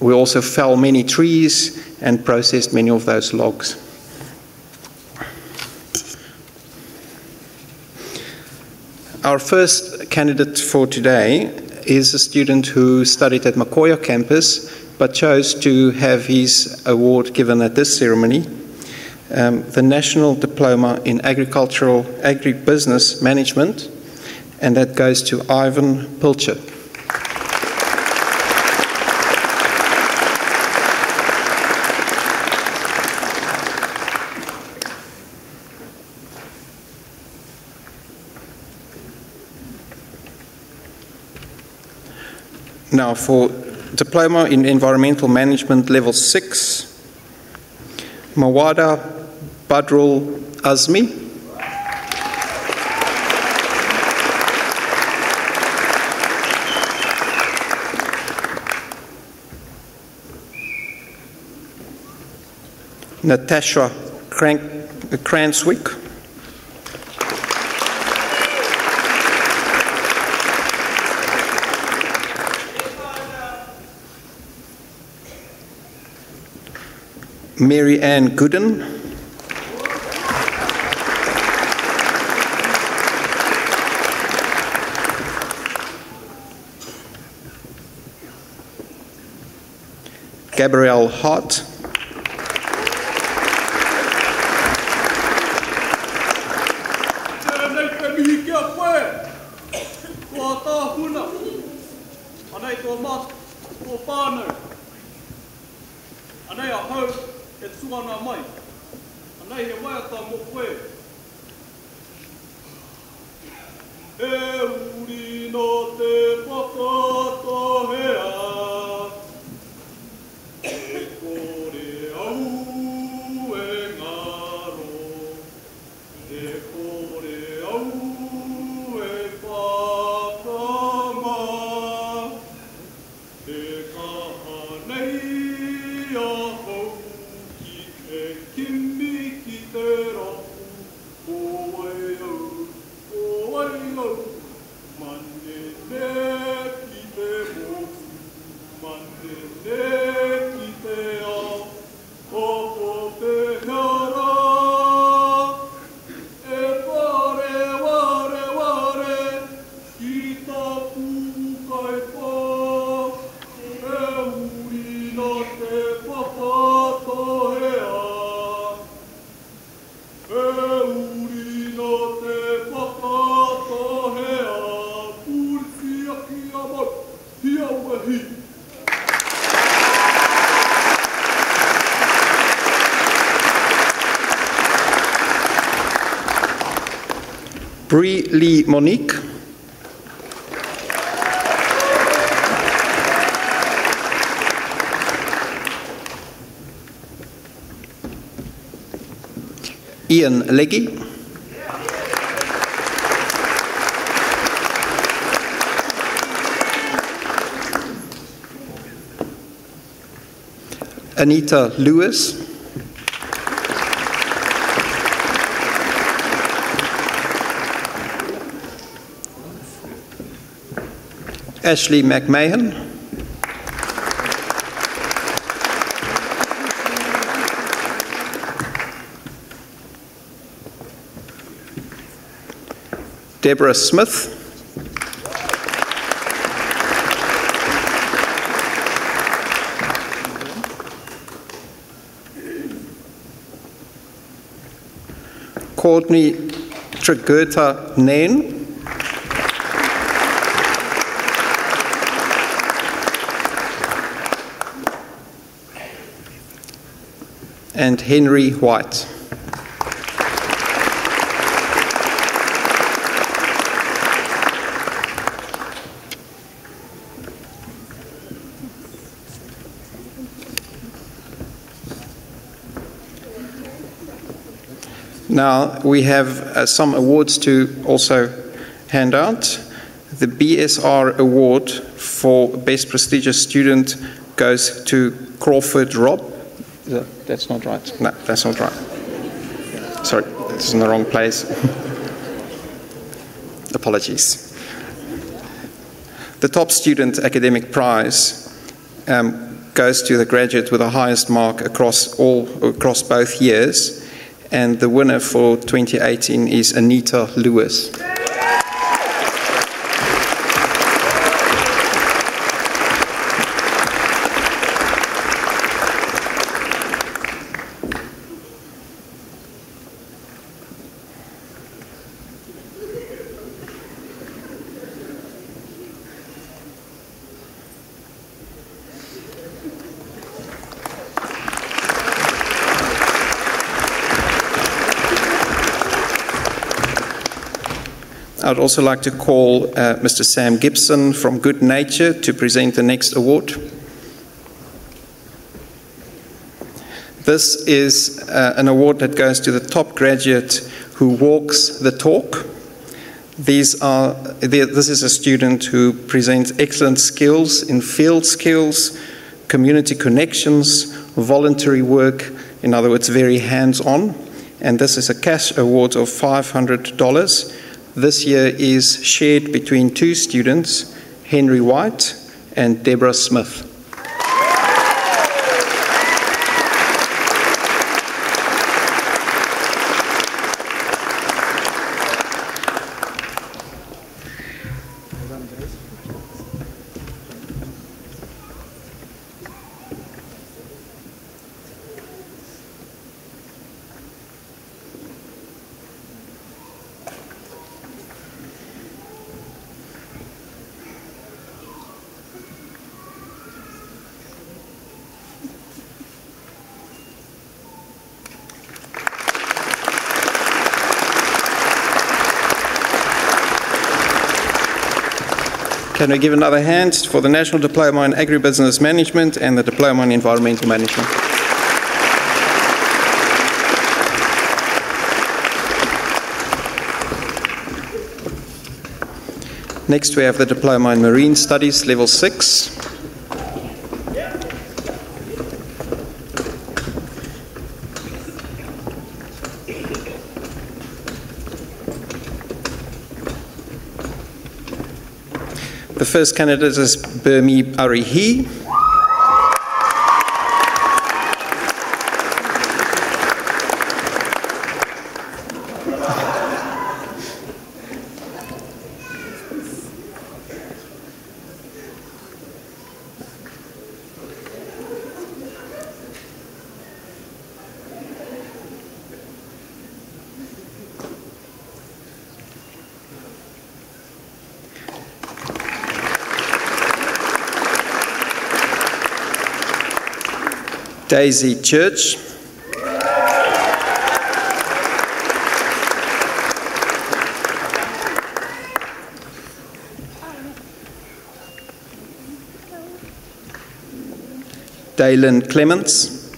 We also fell many trees and processed many of those logs. Our first candidate for today is a student who studied at Mokoia campus but chose to have his award given at this ceremony. Um, the National Diploma in Agricultural Agribusiness Management, and that goes to Ivan Pilcher. Now, for Diploma in Environmental Management Level 6, Mawada Badrul Azmi. Natasha Crank, Cranswick. Mary Ann Gooden. Gabrielle Hart. Lee Monique. Ian Leggy. Anita Lewis. Ashley McMahon. Deborah Smith. Courtney Trigurta Nain. And Henry White. Now we have uh, some awards to also hand out. The BSR award for Best Prestigious Student goes to Crawford Rob. That's not right. No, that's not right. Sorry, this is in the wrong place. Apologies. The top student academic prize um, goes to the graduate with the highest mark across all across both years, and the winner for 2018 is Anita Lewis. I'd also like to call uh, Mr. Sam Gibson from Good Nature to present the next award. This is uh, an award that goes to the top graduate who walks the talk. These are, this is a student who presents excellent skills in field skills, community connections, voluntary work, in other words, very hands on. And this is a cash award of $500 this year is shared between two students, Henry White and Deborah Smith. Can I give another hand for the National Diploma in Agribusiness Management and the Diploma in Environmental Management? Next, we have the Diploma in Marine Studies, Level 6. The first candidate is Burmi Arihi. Daisy Church. Dalen Clements.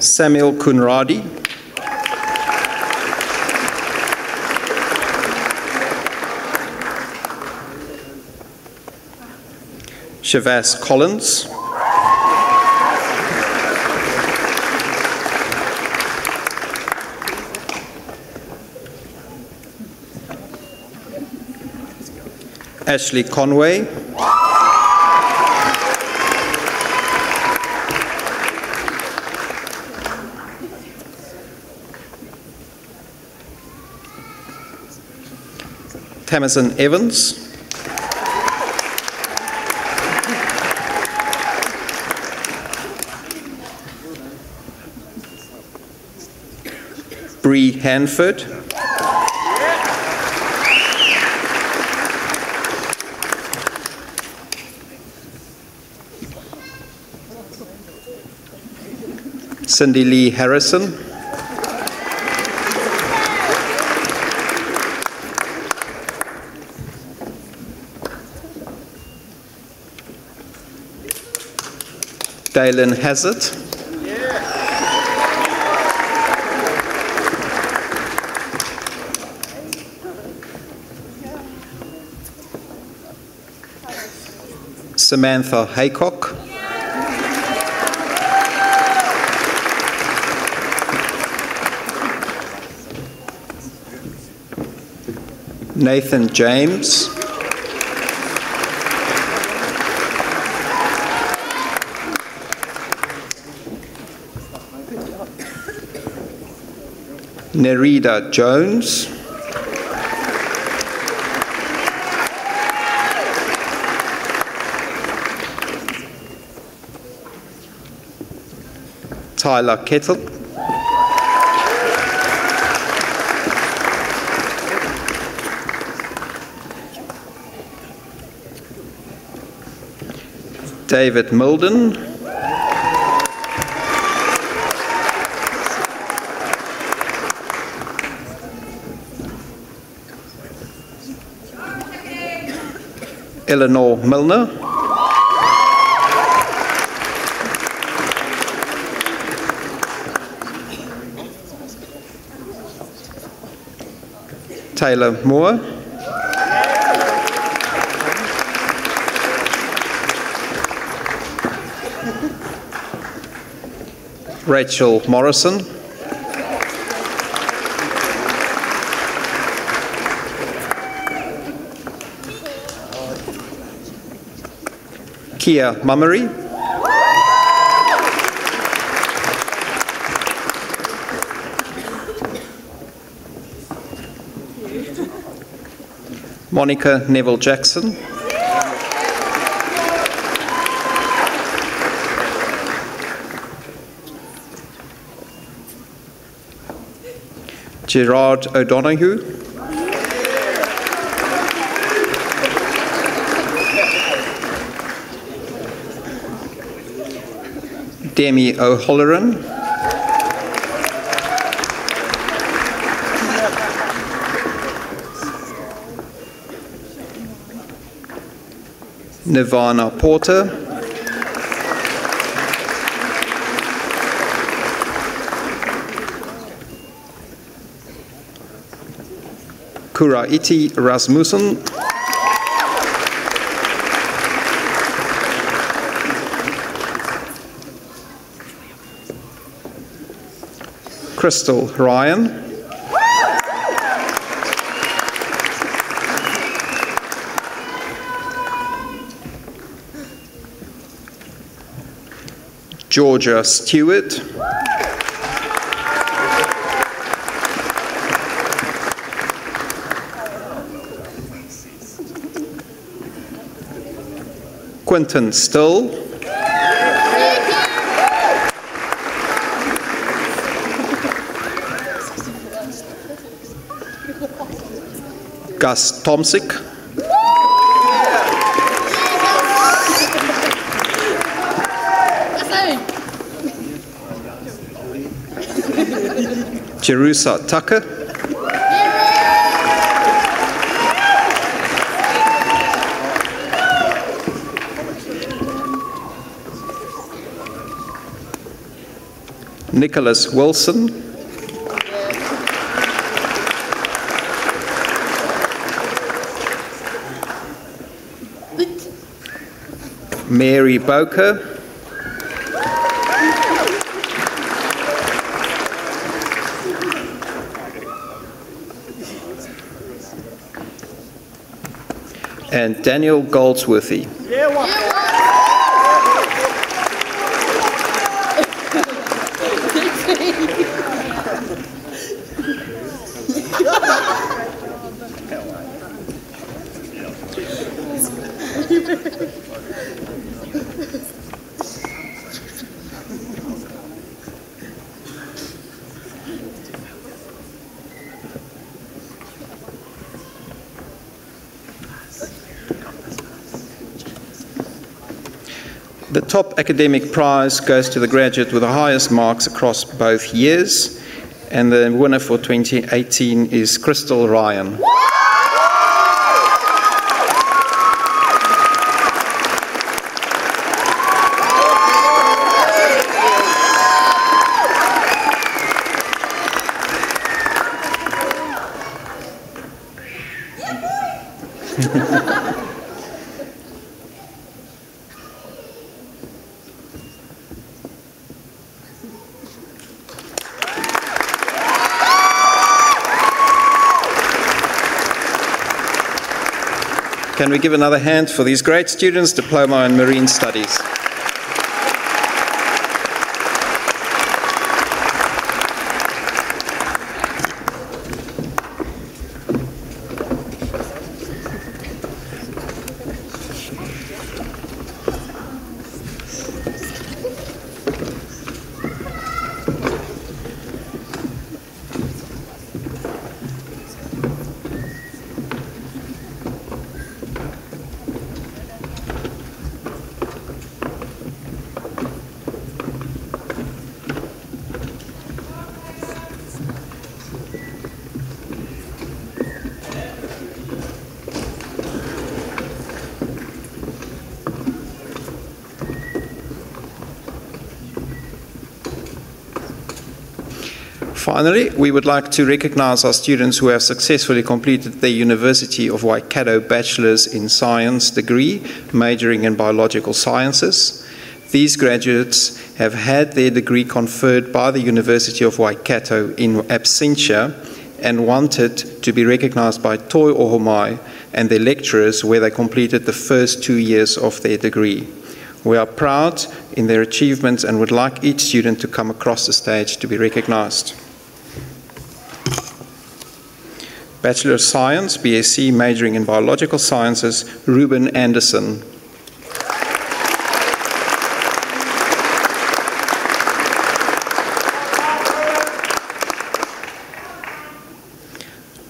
Samuel Kunradi. Shavas Collins. Ashley Conway. Tamazin Evans. Hanford. Cindy Lee Harrison. Dalen Hazard. Samantha Haycock. Nathan James. Nerida Jones. Tyler Kettle. David Milden. Eleanor Milner. Taylor Moore. Rachel Morrison. Kia Mummery. Monica Neville Jackson. Gerard O'Donoghue. Demi O'Halloran. Nirvana Porter. Kuraiti Rasmussen. Crystal Ryan. Georgia Stewart. Quentin Still. Gus Tomsick. Jerusa Tucker. Nicholas Wilson. Mary Boker. And Daniel Goldsworthy. The top academic prize goes to the graduate with the highest marks across both years, and the winner for 2018 is Crystal Ryan. Can we give another hand for these great students, Diploma in Marine Studies? Finally, we would like to recognize our students who have successfully completed their University of Waikato Bachelor's in Science degree, majoring in biological sciences. These graduates have had their degree conferred by the University of Waikato in absentia and wanted to be recognized by Toi Ohomai and their lecturers where they completed the first two years of their degree. We are proud in their achievements and would like each student to come across the stage to be recognized. Bachelor of Science, BSc, majoring in Biological Sciences, Ruben Anderson.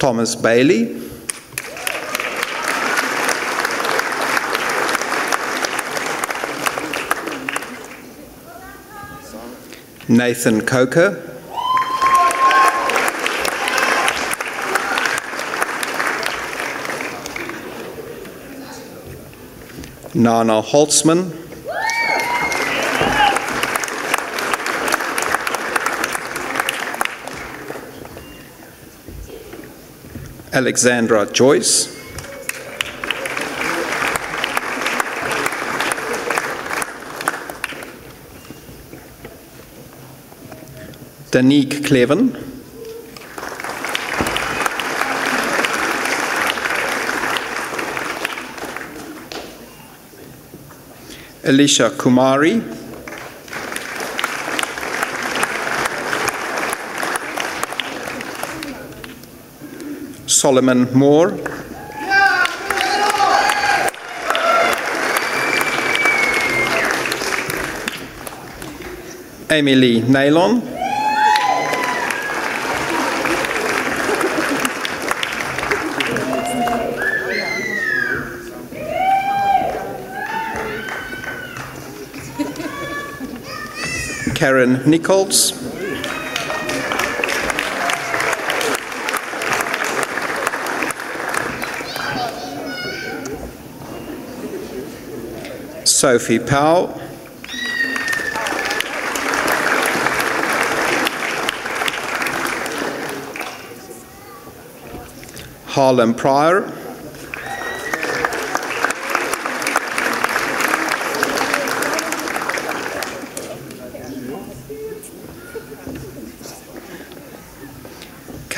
Thomas Bailey. Nathan Coker. Nana Holtzman. Alexandra Joyce. Danique Cleven. Alicia Kumari. Solomon Moore. Emily Nailon. Karen Nichols. Sophie Powell. Harlan Pryor.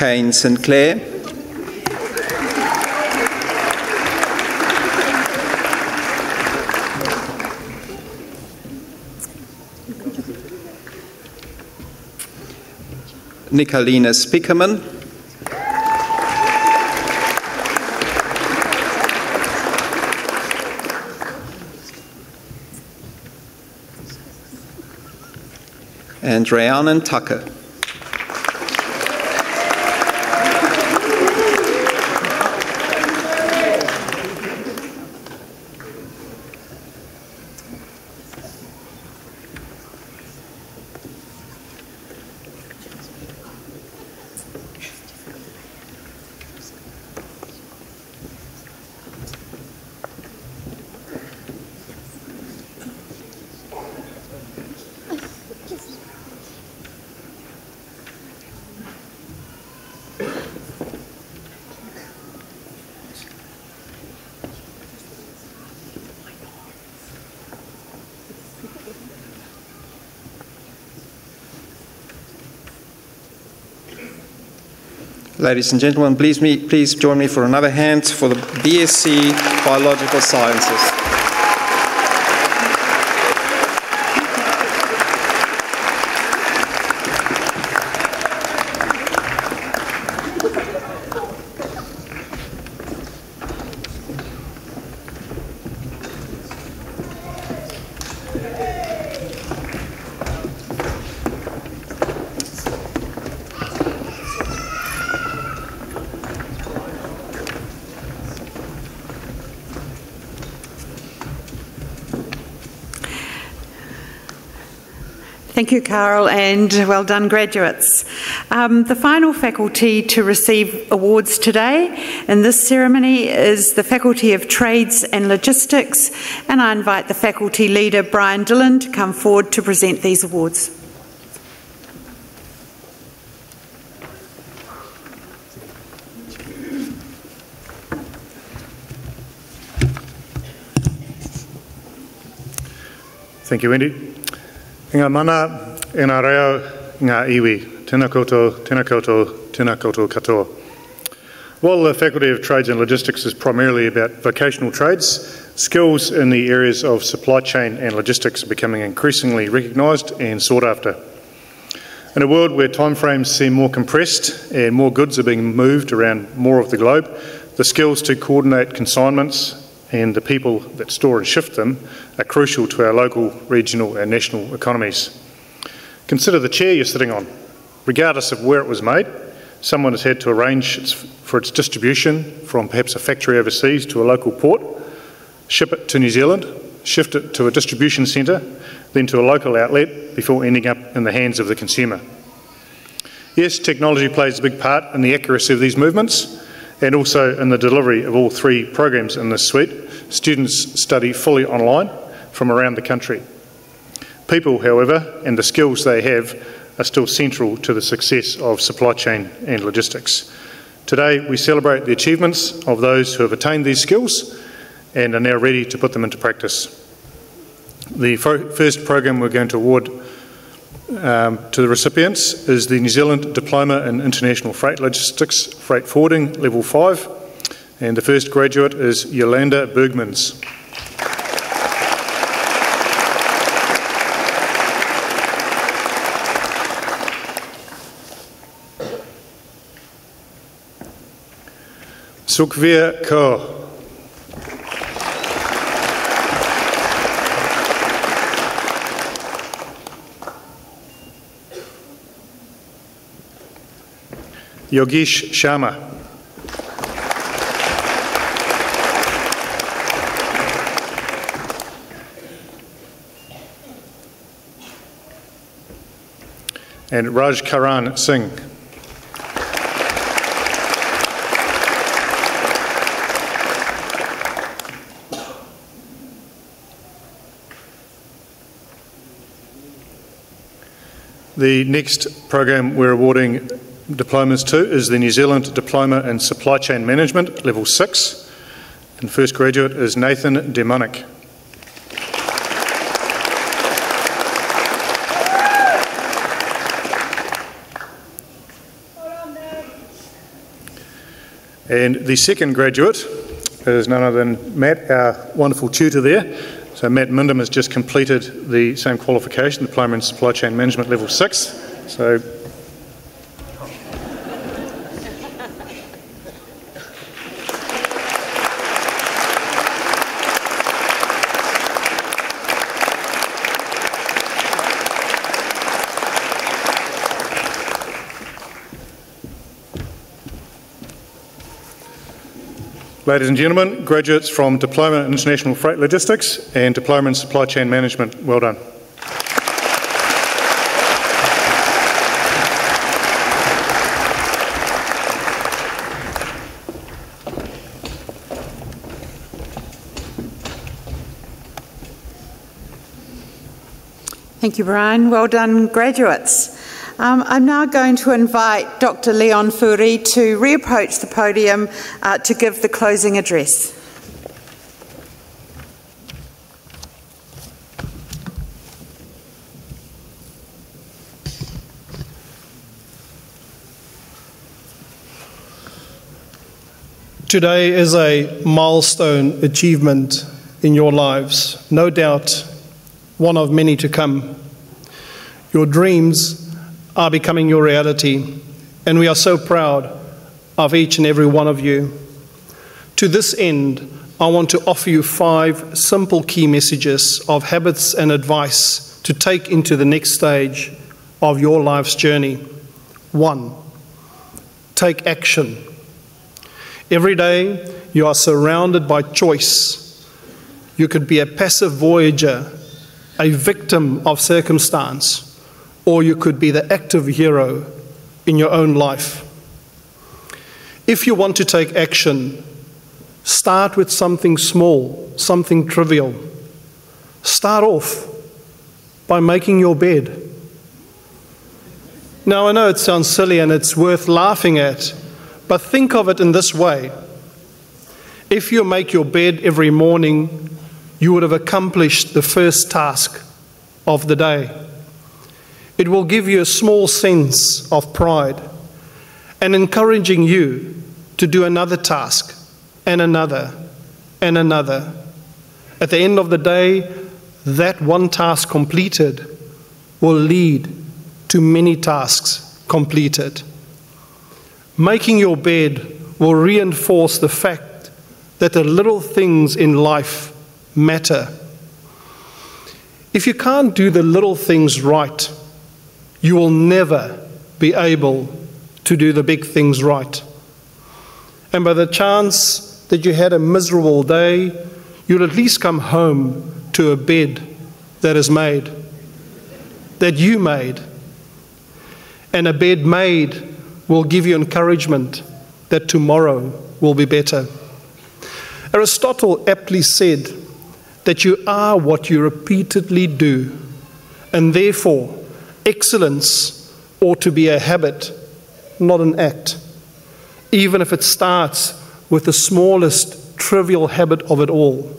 Kane Sinclair. Nicolina Spickerman. And Rhiannon Tucker. Ladies and gentlemen, please, me, please join me for another hand for the BSc Biological Sciences. Thank you, Carol, and well done, graduates. Um, the final faculty to receive awards today in this ceremony is the Faculty of Trades and Logistics, and I invite the faculty leader, Brian Dillon, to come forward to present these awards. Thank you, Wendy. Ngā mana e ngā reo ngā iwi. Tēnā koutou, tēnā koutou, tēnā koutou katoa. While the Faculty of Trades and Logistics is primarily about vocational trades, skills in the areas of supply chain and logistics are becoming increasingly recognised and sought after. In a world where timeframes seem more compressed and more goods are being moved around more of the globe, the skills to coordinate consignments and the people that store and shift them are crucial to our local, regional, and national economies. Consider the chair you're sitting on. Regardless of where it was made, someone has had to arrange its, for its distribution from perhaps a factory overseas to a local port, ship it to New Zealand, shift it to a distribution centre, then to a local outlet before ending up in the hands of the consumer. Yes, technology plays a big part in the accuracy of these movements and also in the delivery of all three programs in this suite. Students study fully online from around the country. People, however, and the skills they have are still central to the success of supply chain and logistics. Today, we celebrate the achievements of those who have attained these skills and are now ready to put them into practice. The first program we're going to award um, to the recipients is the New Zealand Diploma in International Freight Logistics, Freight Forwarding, Level 5, and the first graduate is Yolanda Bergmans. Sukhvir Kaur. Yogesh Sharma. And Raj Karan Singh. The next program we're awarding diplomas to is the New Zealand Diploma in Supply Chain Management, Level 6. And first graduate is Nathan Demonic. And the second graduate is none other than Matt, our wonderful tutor there. So Matt Mindham has just completed the same qualification, Diploma in Supply Chain Management Level 6. So Ladies and gentlemen, graduates from Diploma in International Freight Logistics and Diploma in Supply Chain Management, well done. Thank you, Brian. Well done, graduates. Um, I'm now going to invite Dr. Leon Fourie to reapproach the podium uh, to give the closing address. Today is a milestone achievement in your lives, no doubt one of many to come. Your dreams are becoming your reality, and we are so proud of each and every one of you. To this end, I want to offer you five simple key messages of habits and advice to take into the next stage of your life's journey. One, take action. Every day, you are surrounded by choice. You could be a passive voyager, a victim of circumstance, or you could be the active hero in your own life. If you want to take action, start with something small, something trivial. Start off by making your bed. Now, I know it sounds silly and it's worth laughing at, but think of it in this way. If you make your bed every morning, you would have accomplished the first task of the day. It will give you a small sense of pride and encouraging you to do another task and another and another. At the end of the day, that one task completed will lead to many tasks completed. Making your bed will reinforce the fact that the little things in life matter. If you can't do the little things right, you will never be able to do the big things right. And by the chance that you had a miserable day, you'll at least come home to a bed that is made, that you made. And a bed made will give you encouragement that tomorrow will be better. Aristotle aptly said that you are what you repeatedly do, and therefore, excellence ought to be a habit, not an act, even if it starts with the smallest trivial habit of it all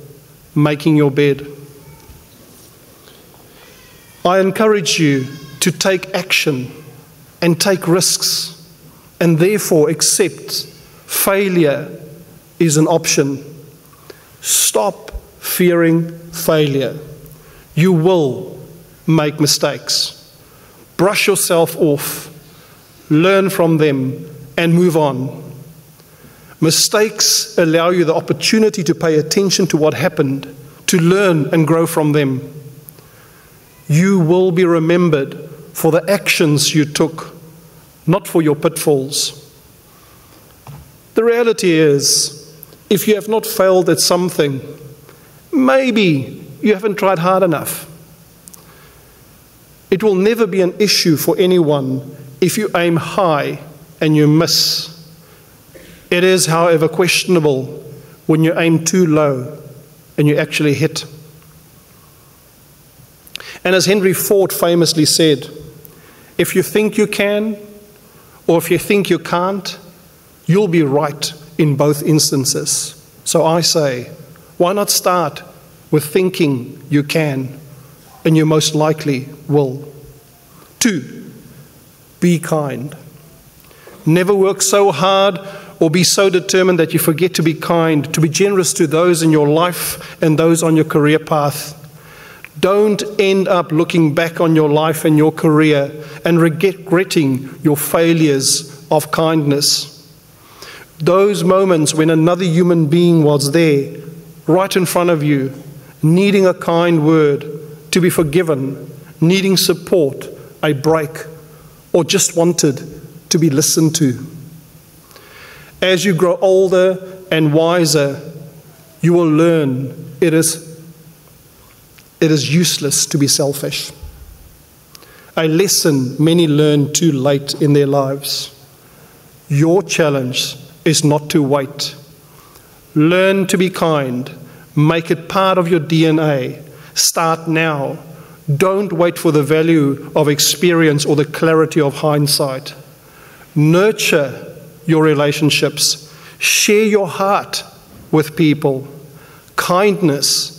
making your bed. I encourage you to take action and take risks, and therefore accept failure is an option. Stop fearing failure. You will make mistakes. Brush yourself off, learn from them, and move on. Mistakes allow you the opportunity to pay attention to what happened, to learn and grow from them. You will be remembered for the actions you took, not for your pitfalls. The reality is, if you have not failed at something, maybe you haven't tried hard enough. It will never be an issue for anyone if you aim high and you miss. It is, however, questionable when you aim too low and you actually hit. And as Henry Ford famously said, if you think you can or if you think you can't, you'll be right in both instances. So I say, why not start with thinking you can, and you most likely will? Two, be kind. Never work so hard or be so determined that you forget to be kind, to be generous to those in your life and those on your career path. Don't end up looking back on your life and your career and regretting your failures of kindness. Those moments when another human being was there, right in front of you, needing a kind word, to be forgiven, needing support, a break, or just wanted to be listened to. As you grow older and wiser, you will learn it is, it is useless to be selfish. A lesson many learn too late in their lives. Your challenge is not to wait. Learn to be kind. Make it part of your DNA. Start now. Don't wait for the value of experience or the clarity of hindsight. Nurture your relationships. Share your heart with people. Kindness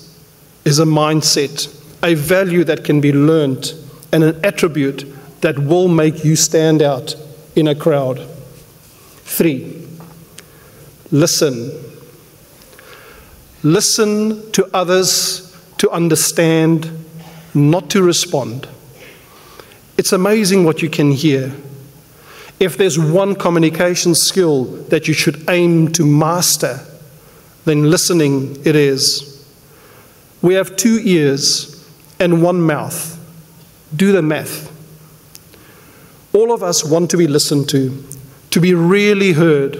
is a mindset, a value that can be learned, and an attribute that will make you stand out in a crowd. Three, listen. Listen to others to understand, not to respond. It's amazing what you can hear. If there's one communication skill that you should aim to master, then listening it is. We have two ears and one mouth. Do the math. All of us want to be listened to, to be really heard.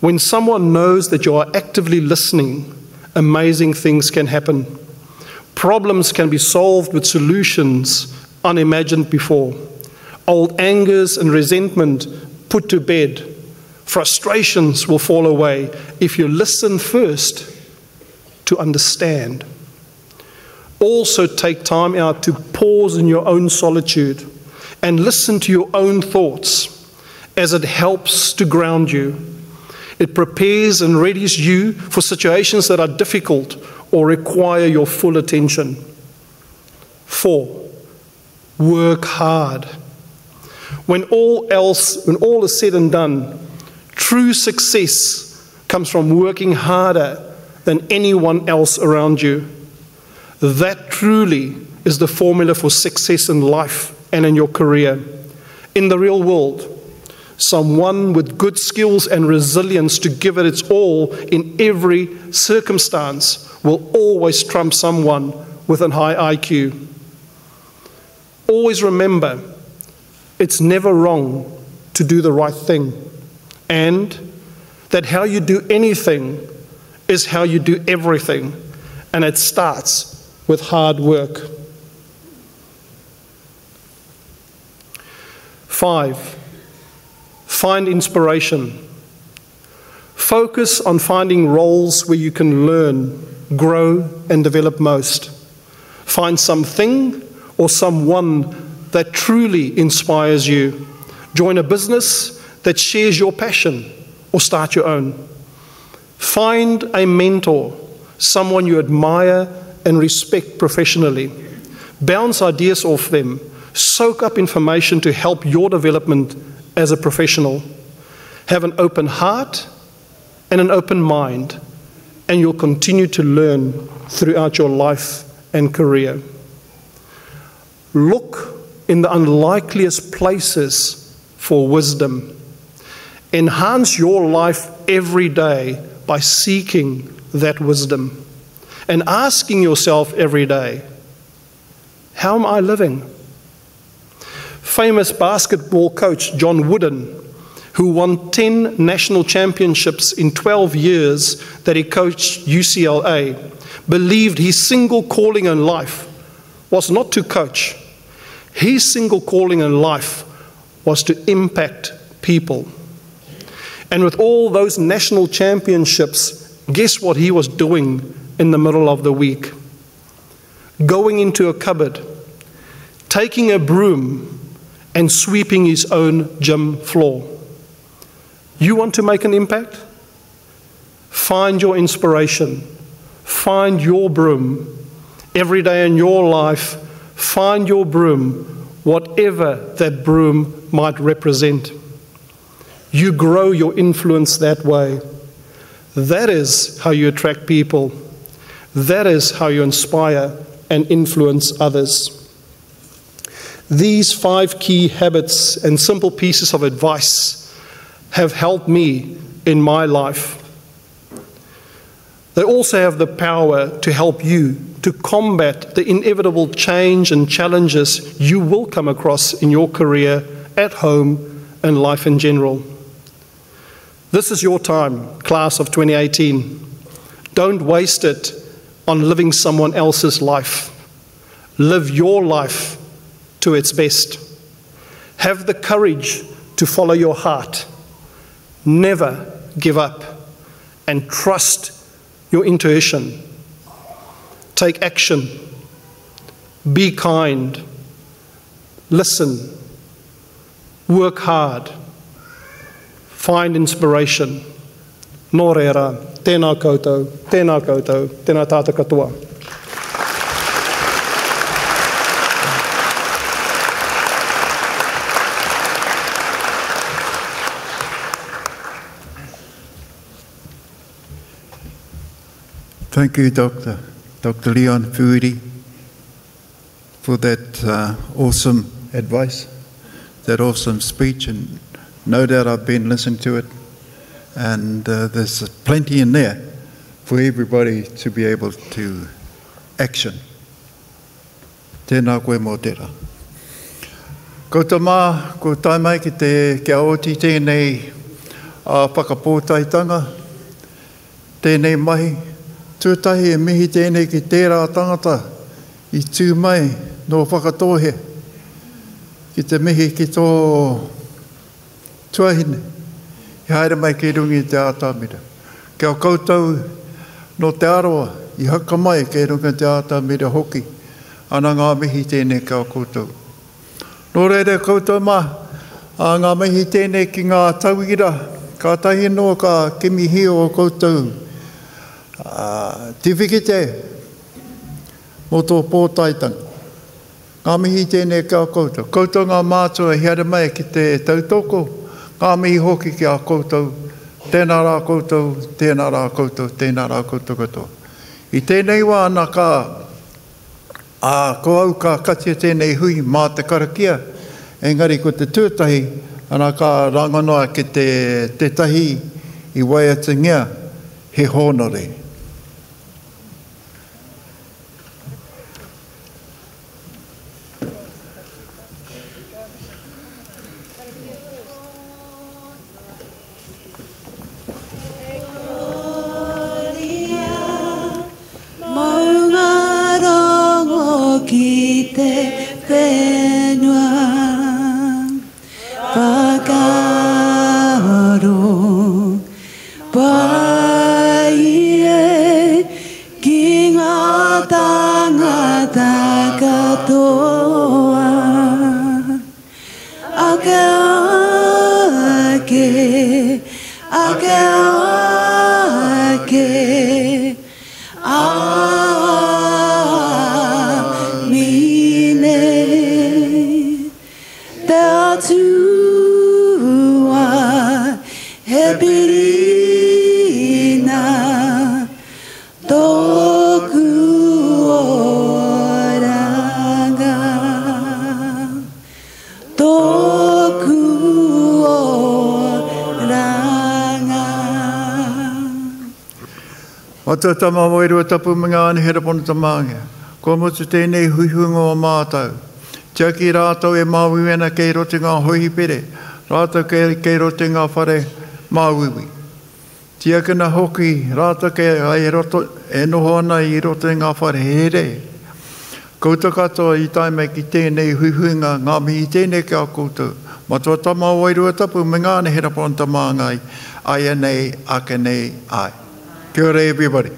When someone knows that you are actively listening, amazing things can happen. Problems can be solved with solutions unimagined before. Old angers and resentment put to bed. Frustrations will fall away if you listen first to understand. Also, take time out to pause in your own solitude and listen to your own thoughts as it helps to ground you. It prepares and readies you for situations that are difficult or require your full attention. Four, work hard. When all else, when all is said and done, true success comes from working harder than anyone else around you. That truly is the formula for success in life and in your career. In the real world, someone with good skills and resilience to give it its all in every circumstance will always trump someone with a high IQ. Always remember, it's never wrong to do the right thing, and that how you do anything is how you do everything, and it starts with hard work. Five, find inspiration. Focus on finding roles where you can learn, grow, and develop most. Find something or someone that truly inspires you. Join a business that shares your passion or start your own. Find a mentor, someone you admire and respect professionally. Bounce ideas off them. Soak up information to help your development as a professional. Have an open heart and an open mind, and you'll continue to learn throughout your life and career. Look in the unlikeliest places for wisdom. Enhance your life every day by seeking that wisdom and asking yourself every day, How am I living? Famous basketball coach John Wooden, who won 10 national championships in 12 years that he coached UCLA, believed his single calling in life was not to coach. His single calling in life was to impact people. And with all those national championships, guess what he was doing in the middle of the week? Going into a cupboard, taking a broom, and sweeping his own gym floor. You want to make an impact? Find your inspiration. Find your broom. Every day in your life, find your broom, whatever that broom might represent. You grow your influence that way. That is how you attract people. That is how you inspire and influence others. These five key habits and simple pieces of advice have helped me in my life. They also have the power to help you to combat the inevitable change and challenges you will come across in your career, at home, and life in general. This is your time, class of 2018. Don't waste it on living someone else's life. Live your life to its best. Have the courage to follow your heart. Never give up and trust your intuition. Take action. Be kind. Listen. Work hard. Find inspiration. Nō reira, tēnā koutou, tēnā koutou, tēnā katoa. Thank you, Dr. Dr. Leon Fuiri, for that uh, awesome advice, that awesome speech, and no doubt I've been listening to it, and uh, there's plenty in there for everybody to be able to action. Tēnā koe mō tērā. Ko tā mā, ko tai mai ki te kia oti tēnei a whakapōtaitanga, tēnei mahi, tūtahi e mihi tēnei ki tērā tangata i tū mai no whakatohe, ki te mihi ki tō tuahine, i haere mai ki rungi te ātāmira. Kia koutou no te aroa, i haka mai ki rungi te ātāmira hoki, ana ngā mihi tēnei kia koutou. Nō reire koutou mā, a ngā mihi tēnei ki ngā tauira, ka tahi no ka kimi hio o koutou. Uh, te whikite, mō tō pōtaitanga. Ngā mihi tēnei kia koutou. Koutou ngā mātua hiare mai ki te tautoko, ngā mihi hoki ki a koutou. Tēnā rā koutou, tēnā rā koutou, tēnā rā koutou katoa. I tēnei wā ana ka a ko au ka katia tēnei hui mā te karakia, engari ko te tūtahi, ana ka rangonoa ki te, te tahi i waiatingia he honore. O te tapu mga ane hera pono. Ko mutu tēnei huihunga o mātou. Tia ki rātou e māwiwena kei rote ngā hoihi pere. Rātou kei, kei rote ngā whare māwiwi. Tia kina hoki rātou kei ai roto, e noho ana i rote ngā whare here. Kouta katoa i taime ki tēnei huihunga ngā mihi tēnei kia koutou. Matua tama wairua tapu mga ane hera pono ai. Ai nei, ake nei, ai. Kia ora everybody.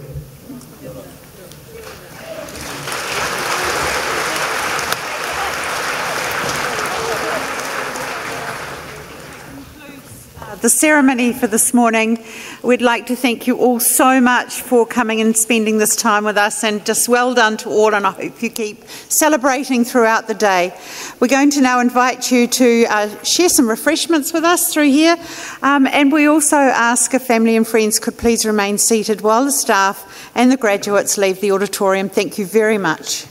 the ceremony for this morning. We'd like to thank you all so much for coming and spending this time with us, and just well done to all. And I hope you keep celebrating throughout the day. We're going to now invite you to uh, share some refreshments with us through here, um, and we also ask if family and friends could please remain seated while the staff and the graduates leave the auditorium. Thank you very much.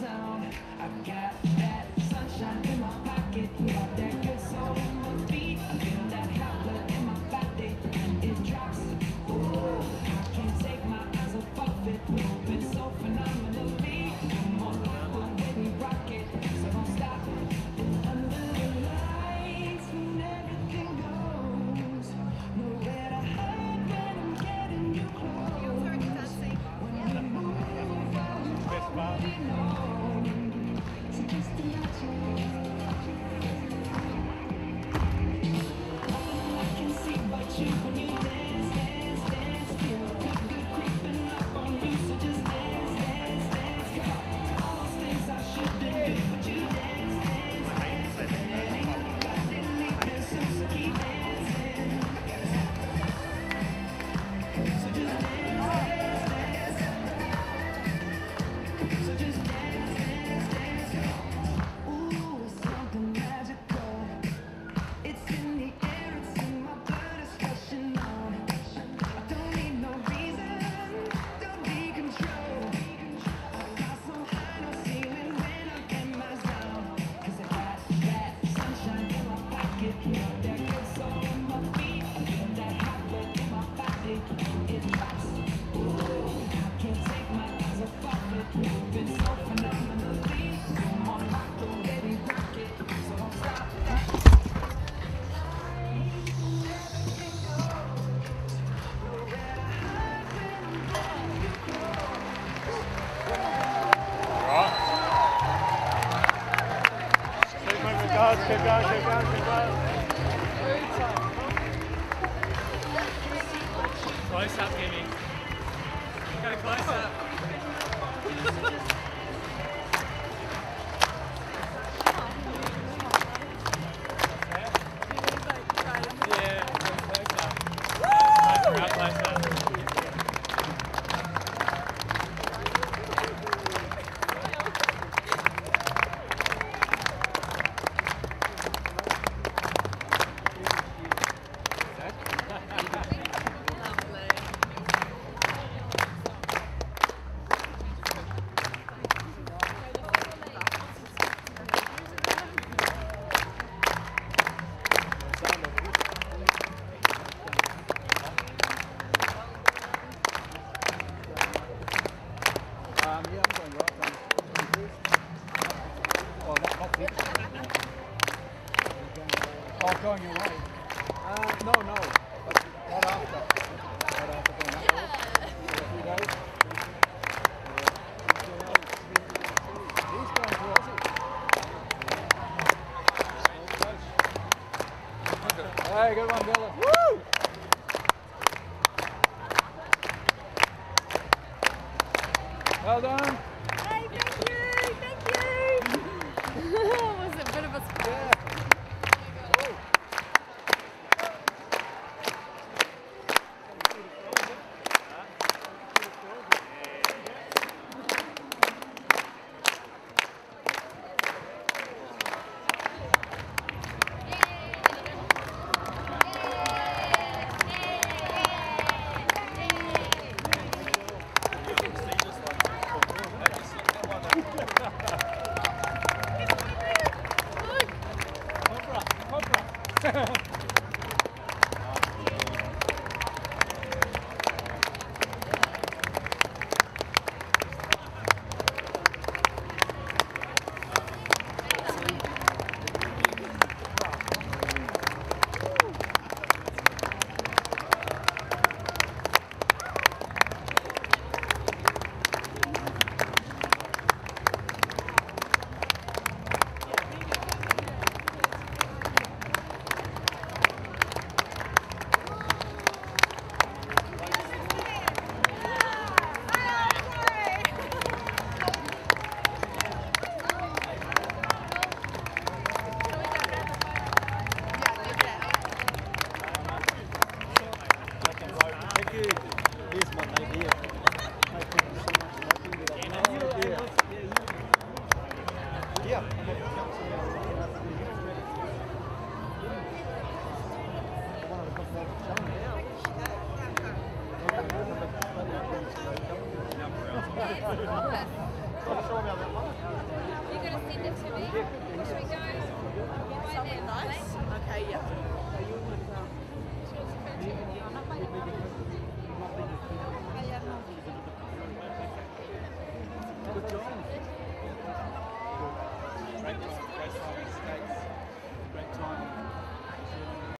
Zone. I got